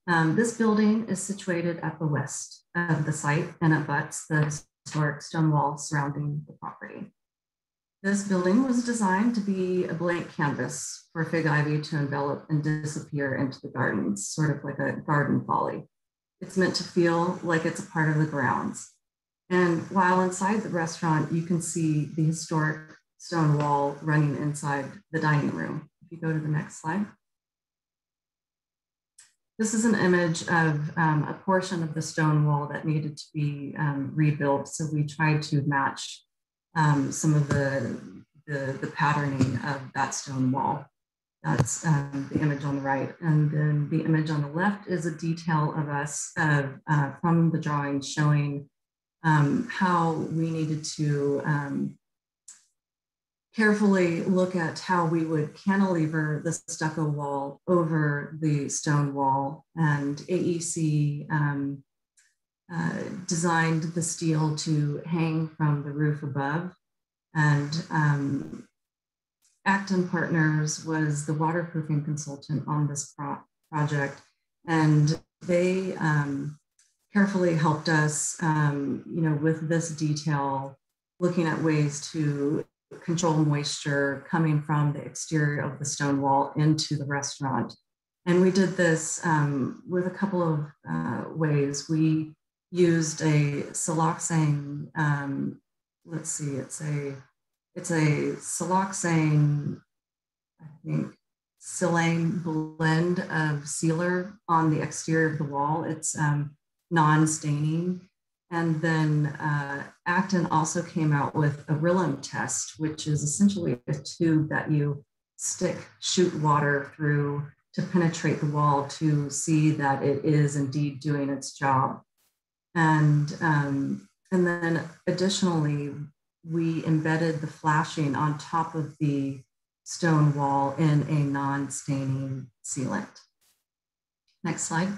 Um, this building is situated at the west of the site and abuts the historic stone wall surrounding the property. This building was designed to be a blank canvas for fig ivy to envelop and disappear into the gardens, sort of like a garden folly. It's meant to feel like it's a part of the grounds. And while inside the restaurant, you can see the historic stone wall running inside the dining room. If you go to the next slide. This is an image of um, a portion of the stone wall that needed to be um, rebuilt. So we tried to match um, some of the, the, the, patterning of that stone wall. That's um, the image on the right. And then the image on the left is a detail of us uh, uh, from the drawing showing um, how we needed to um, carefully look at how we would cantilever the stucco wall over the stone wall. And AEC um, uh, designed the steel to hang from the roof above. And um, Acton Partners was the waterproofing consultant on this pro project, and they um, carefully helped us, um, you know, with this detail, looking at ways to control moisture coming from the exterior of the stone wall into the restaurant. And we did this um, with a couple of uh, ways. We used a siloxane, um, let's see, it's a, it's a siloxane, I think, silane blend of sealer on the exterior of the wall. It's um, non-staining. And then uh, Acton also came out with a RILEM test, which is essentially a tube that you stick, shoot water through to penetrate the wall to see that it is indeed doing its job. And, um, and then additionally, we embedded the flashing on top of the stone wall in a non-staining sealant. Next slide.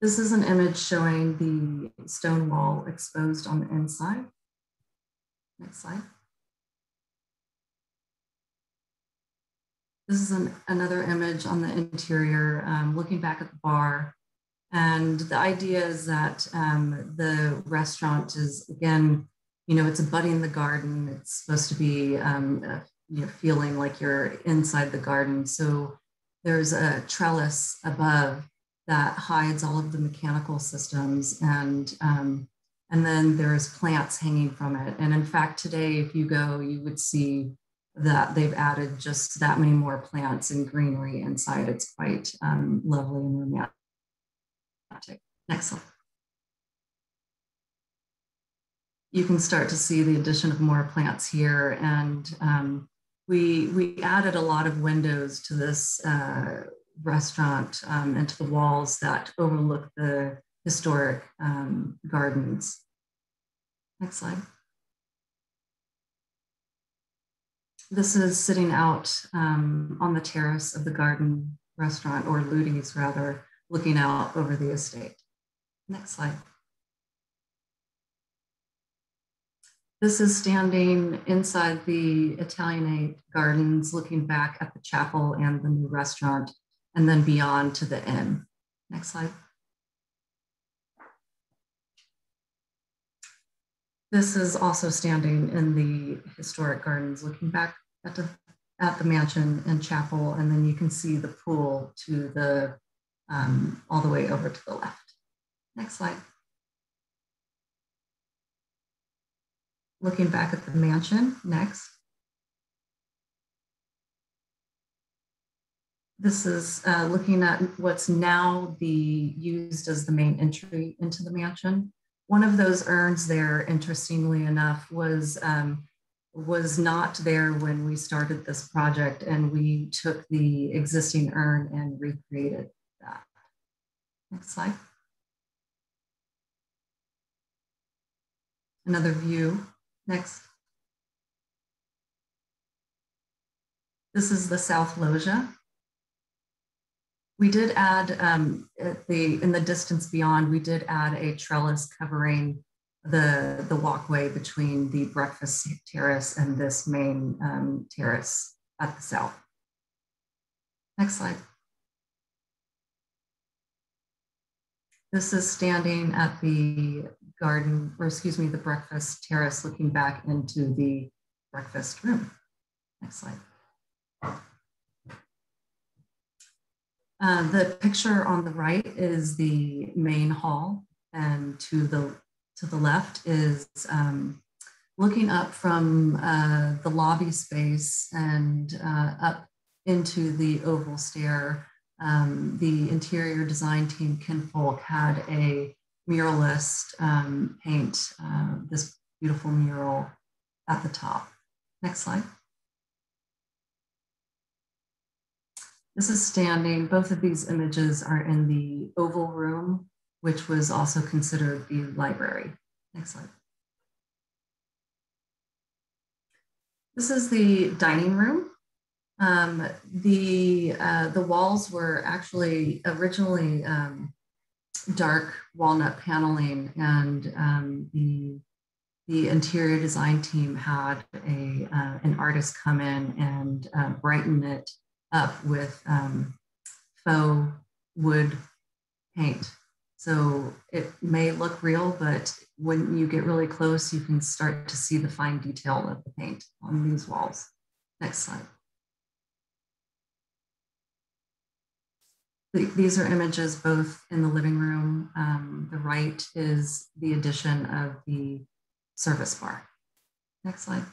This is an image showing the stone wall exposed on the inside. Next slide. This is an, another image on the interior, um, looking back at the bar. And the idea is that um, the restaurant is, again, you know, it's abutting the garden. It's supposed to be, um, uh, you know, feeling like you're inside the garden. So there's a trellis above that hides all of the mechanical systems and um, and then there's plants hanging from it. And in fact, today, if you go, you would see that they've added just that many more plants and greenery inside. It's quite um, lovely and romantic. Next slide. You can start to see the addition of more plants here. And um, we, we added a lot of windows to this uh, restaurant um, and to the walls that overlook the historic um, gardens. Next slide. This is sitting out um, on the terrace of the garden restaurant, or Lutie's rather, looking out over the estate. Next slide. This is standing inside the Italianate gardens, looking back at the chapel and the new restaurant and then beyond to the inn. Next slide. This is also standing in the historic gardens, looking back at the, at the mansion and chapel, and then you can see the pool to the, um, all the way over to the left. Next slide. Looking back at the mansion, next. This is uh, looking at what's now the used as the main entry into the mansion. One of those urns there, interestingly enough, was um, was not there when we started this project, and we took the existing urn and recreated that. Next slide. Another view. Next. This is the South Loggia we did add um, the in the distance beyond. We did add a trellis covering the the walkway between the breakfast terrace and this main um, terrace at the south. Next slide. This is standing at the garden, or excuse me, the breakfast terrace, looking back into the breakfast room. Next slide. Uh, the picture on the right is the main hall, and to the to the left is um, looking up from uh, the lobby space and uh, up into the oval stair. Um, the interior design team, Ken Fulk, had a muralist um, paint uh, this beautiful mural at the top. Next slide. This is standing. Both of these images are in the oval room, which was also considered the library. Next slide. This is the dining room. Um, the, uh, the walls were actually originally um, dark walnut paneling and um, the, the interior design team had a uh, an artist come in and uh, brighten it up with um, faux wood paint. So it may look real, but when you get really close, you can start to see the fine detail of the paint on these walls. Next slide. These are images both in the living room. Um, the right is the addition of the service bar. Next slide.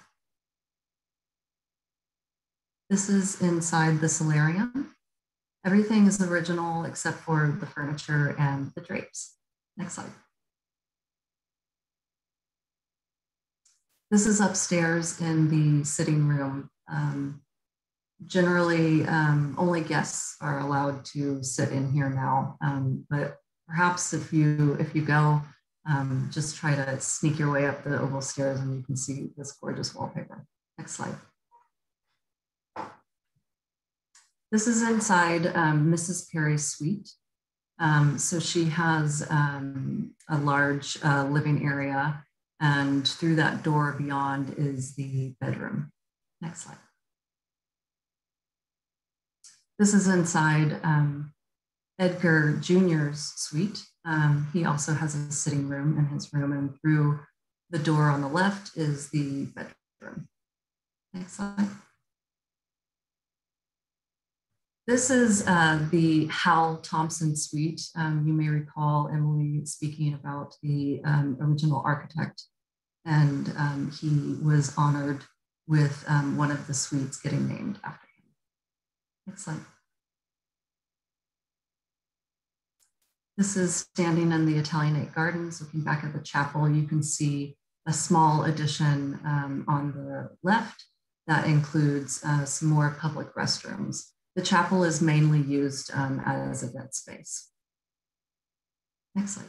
This is inside the solarium. Everything is original except for the furniture and the drapes. Next slide. This is upstairs in the sitting room. Um, generally, um, only guests are allowed to sit in here now, um, but perhaps if you if you go, um, just try to sneak your way up the oval stairs and you can see this gorgeous wallpaper. Next slide. This is inside um, Mrs. Perry's suite. Um, so she has um, a large uh, living area and through that door beyond is the bedroom. Next slide. This is inside um, Edgar Jr.'s suite. Um, he also has a sitting room in his room, and through the door on the left is the bedroom. Next slide. This is uh, the Hal Thomson suite. Um, you may recall Emily speaking about the um, original architect, and um, he was honored with um, one of the suites getting named after him. Next slide. This is standing in the Italianate Gardens, looking back at the chapel. You can see a small addition um, on the left that includes uh, some more public restrooms. The chapel is mainly used um, as event space. Next slide.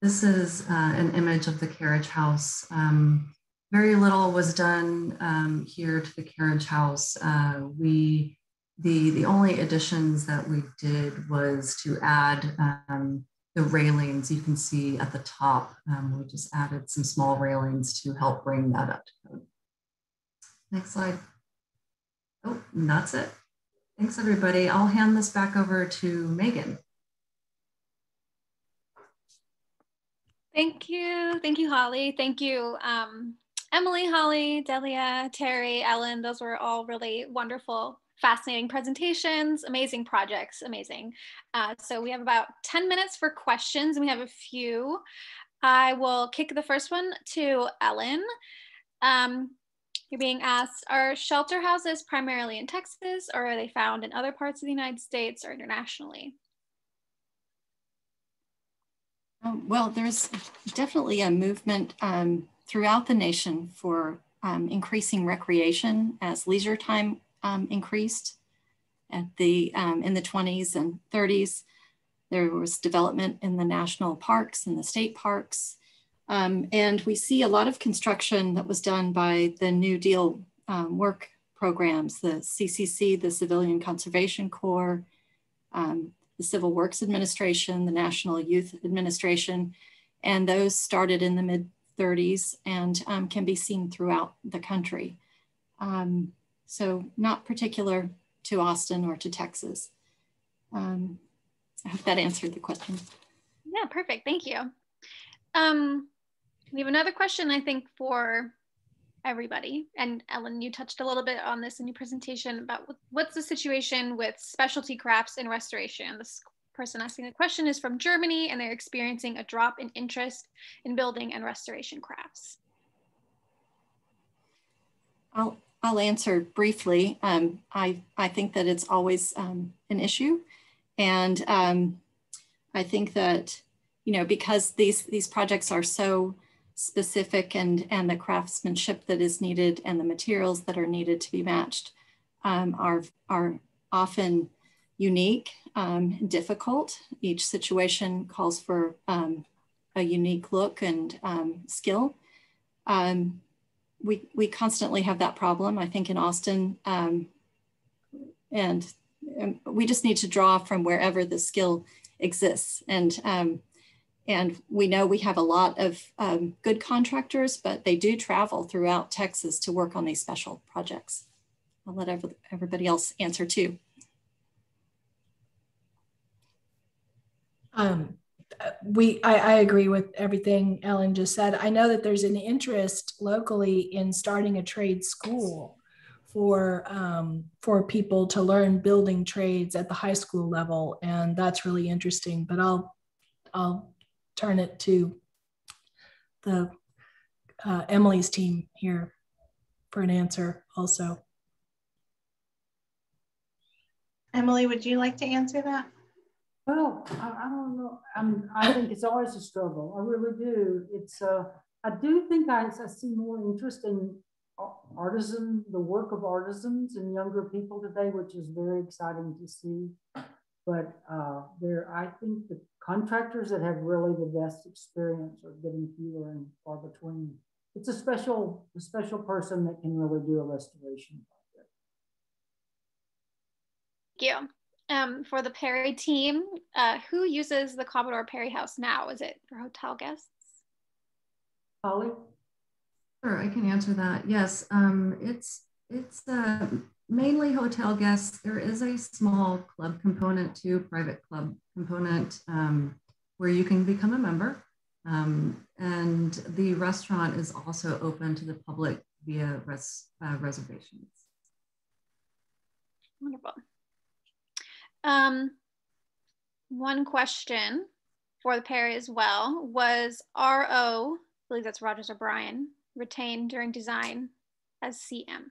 This is uh, an image of the carriage house. Um, very little was done um, here to the carriage house. Uh, we the, the only additions that we did was to add um, the railings you can see at the top. Um, we just added some small railings to help bring that up to code. Next slide. Oh, and that's it. Thanks everybody. I'll hand this back over to Megan. Thank you. Thank you, Holly. Thank you, um, Emily, Holly, Delia, Tere, Ellen. Those were all really wonderful fascinating presentations, amazing projects, amazing. Uh, so we have about 10 minutes for questions and we have a few. I will kick the first one to Ellen. Um, you're being asked, are shelter houses primarily in Texas or are they found in other parts of the United States or internationally? Um, well, there's definitely a movement um, throughout the nation for um, increasing recreation as leisure time um, increased at the um, in the 20s and 30s. There was development in the national parks and the state parks. Um, and we see a lot of construction that was done by the New Deal um, work programs, the CCC, the Civilian Conservation Corps, um, the Civil Works Administration, the National Youth Administration, and those started in the mid 30s and um, can be seen throughout the country. Um, so not particular to Austin or to Texas. Um, I hope that answered the question. Yeah, perfect. Thank you. Um, we have another question, I think, for everybody. And Ellen, you touched a little bit on this in your presentation about what's the situation with specialty crafts in restoration. This person asking the question is from Germany and they're experiencing a drop in interest in building and restoration crafts. I'll, I'll answer briefly. Um, I, I think that it's always um, an issue. And um, I think that, you know, because these, these projects are so specific and, and the craftsmanship that is needed and the materials that are needed to be matched um, are, are often unique, um, difficult. Each situation calls for um, a unique look and skill. Um, we, we constantly have that problem, I think, in Austin. Um, and, we just need to draw from wherever the skill exists. And um, And we know we have a lot of um, good contractors, but they do travel throughout Texas to work on these special projects. I'll let everybody else answer too. Um, we, I, I, agree with everything Ellen just said. I know that there's an interest locally in starting a trade school for um, for people to learn building trades at the high school level, and that's really interesting. But I'll I'll turn it to the uh, Emily's team here for an answer also. Emily, would you like to answer that? Well, I, I don't know. I'm, I think it's always a struggle. I really do. It's uh, I do think I, I see more interest in artisan, the work of artisans and younger people today, which is very exciting to see. But uh, there, I think the contractors that have really the best experience are getting fewer and far between. It's a special, a special person that can really do a restoration project. Thank you. Um, for the Perry team, uh, who uses the Commodore Perry House now? Is it for hotel guests? Holly? Sure, I can answer that. Yes, um, it's it's uh, mainly hotel guests. There is a small club component too, private club component, um, where you can become a member. Um, and the restaurant is also open to the public via res, uh, reservations. Wonderful. Um, one question for the pair as well was RO, I believe that's Rogers O'Brien, retained during design as CM?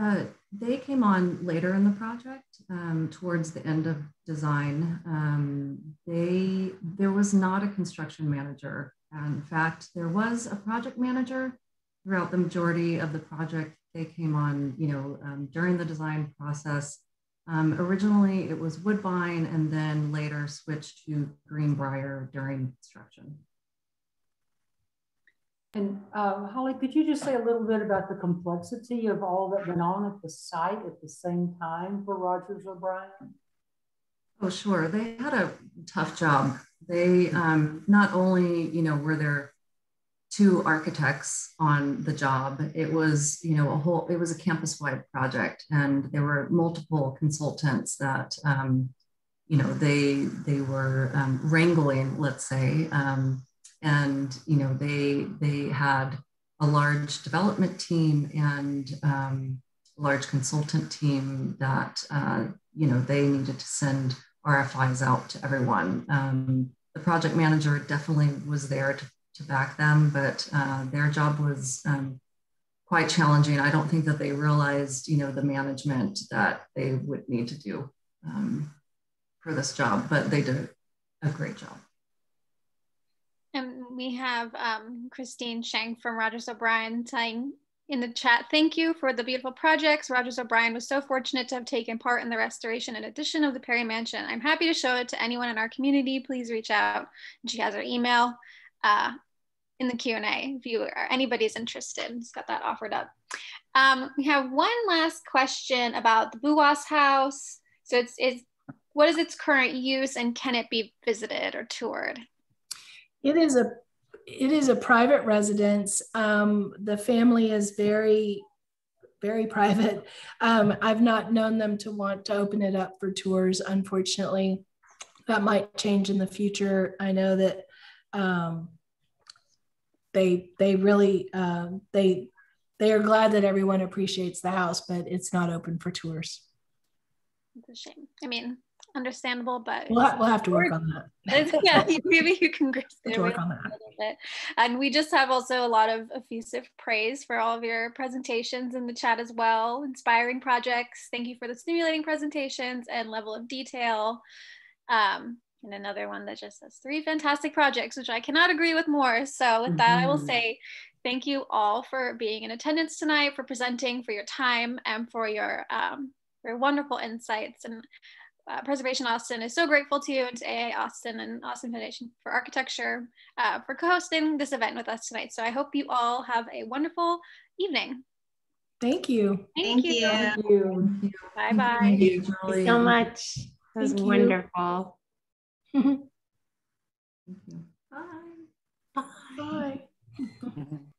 Uh, they came on later in the project, um, towards the end of design. Um, they there was not a construction manager. in fact, there was a project manager throughout the majority of the project. They came on, you know, um, during the design process. Um, originally, it was Woodbine, and then later switched to Greenbrier during construction. And uh, Holly, could you just say a little bit about the complexity of all that went on at the site at the same time for Rogers O'Brien? Oh, sure. They had a tough job. They um, not only, you know, were there two architects on the job, it was, you know, a whole, it was a campus-wide project, and there were multiple consultants that, um, you know, they they were um, wrangling, let's say. And you know they they had a large development team and um, a large consultant team that uh, you know they needed to send RFIs out to everyone. Um, the project manager definitely was there to, to back them, but uh, their job was um, quite challenging. I don't think that they realized, you know, the management that they would need to do um, for this job, but they did a great job. We have um, Christine Shank from Rogers O'Brien saying in the chat, thank you for the beautiful projects. Rogers O'Brien was so fortunate to have taken part in the restoration and addition of the Perry Mansion. I'm happy to show it to anyone in our community. Please reach out. She has her email uh, in the Q&A if you or anybody's interested. has got that offered up. Um, we have one last question about the Buaas House. So it's, it's what is its current use and can it be visited or toured? It is a it is a private residence. Um, the family is very very private. Um, I've not known them to want to open it up for tours. Unfortunately, that might change in the future. I know that um, they they really uh, they they are glad that everyone appreciates the house, but it's not open for tours. It's a shame. I mean, understandable, but we'll, ha- we'll have to work on that. yeah, maybe you can work on that. A little bit. And we just have also a lot of effusive praise for all of your presentations in the chat as well. Inspiring projects. Thank you for the stimulating presentations and level of detail. Um, and another one that just says three fantastic projects, which I cannot agree with more. So with mm-hmm. that, I will mm-hmm. say thank you all for being in attendance tonight, for presenting, for your time, and for your um, your wonderful insights. And uh, Preservation Austin is so grateful to you and to AIA Austin and Austin Foundation for Architecture uh, for co-hosting this event with us tonight. So I hope you all have a wonderful evening. Thank you. Thank, Thank you. Thank you. Bye-bye. Thank you so much. That was Thank wonderful. Thank you. Bye. Bye. Bye.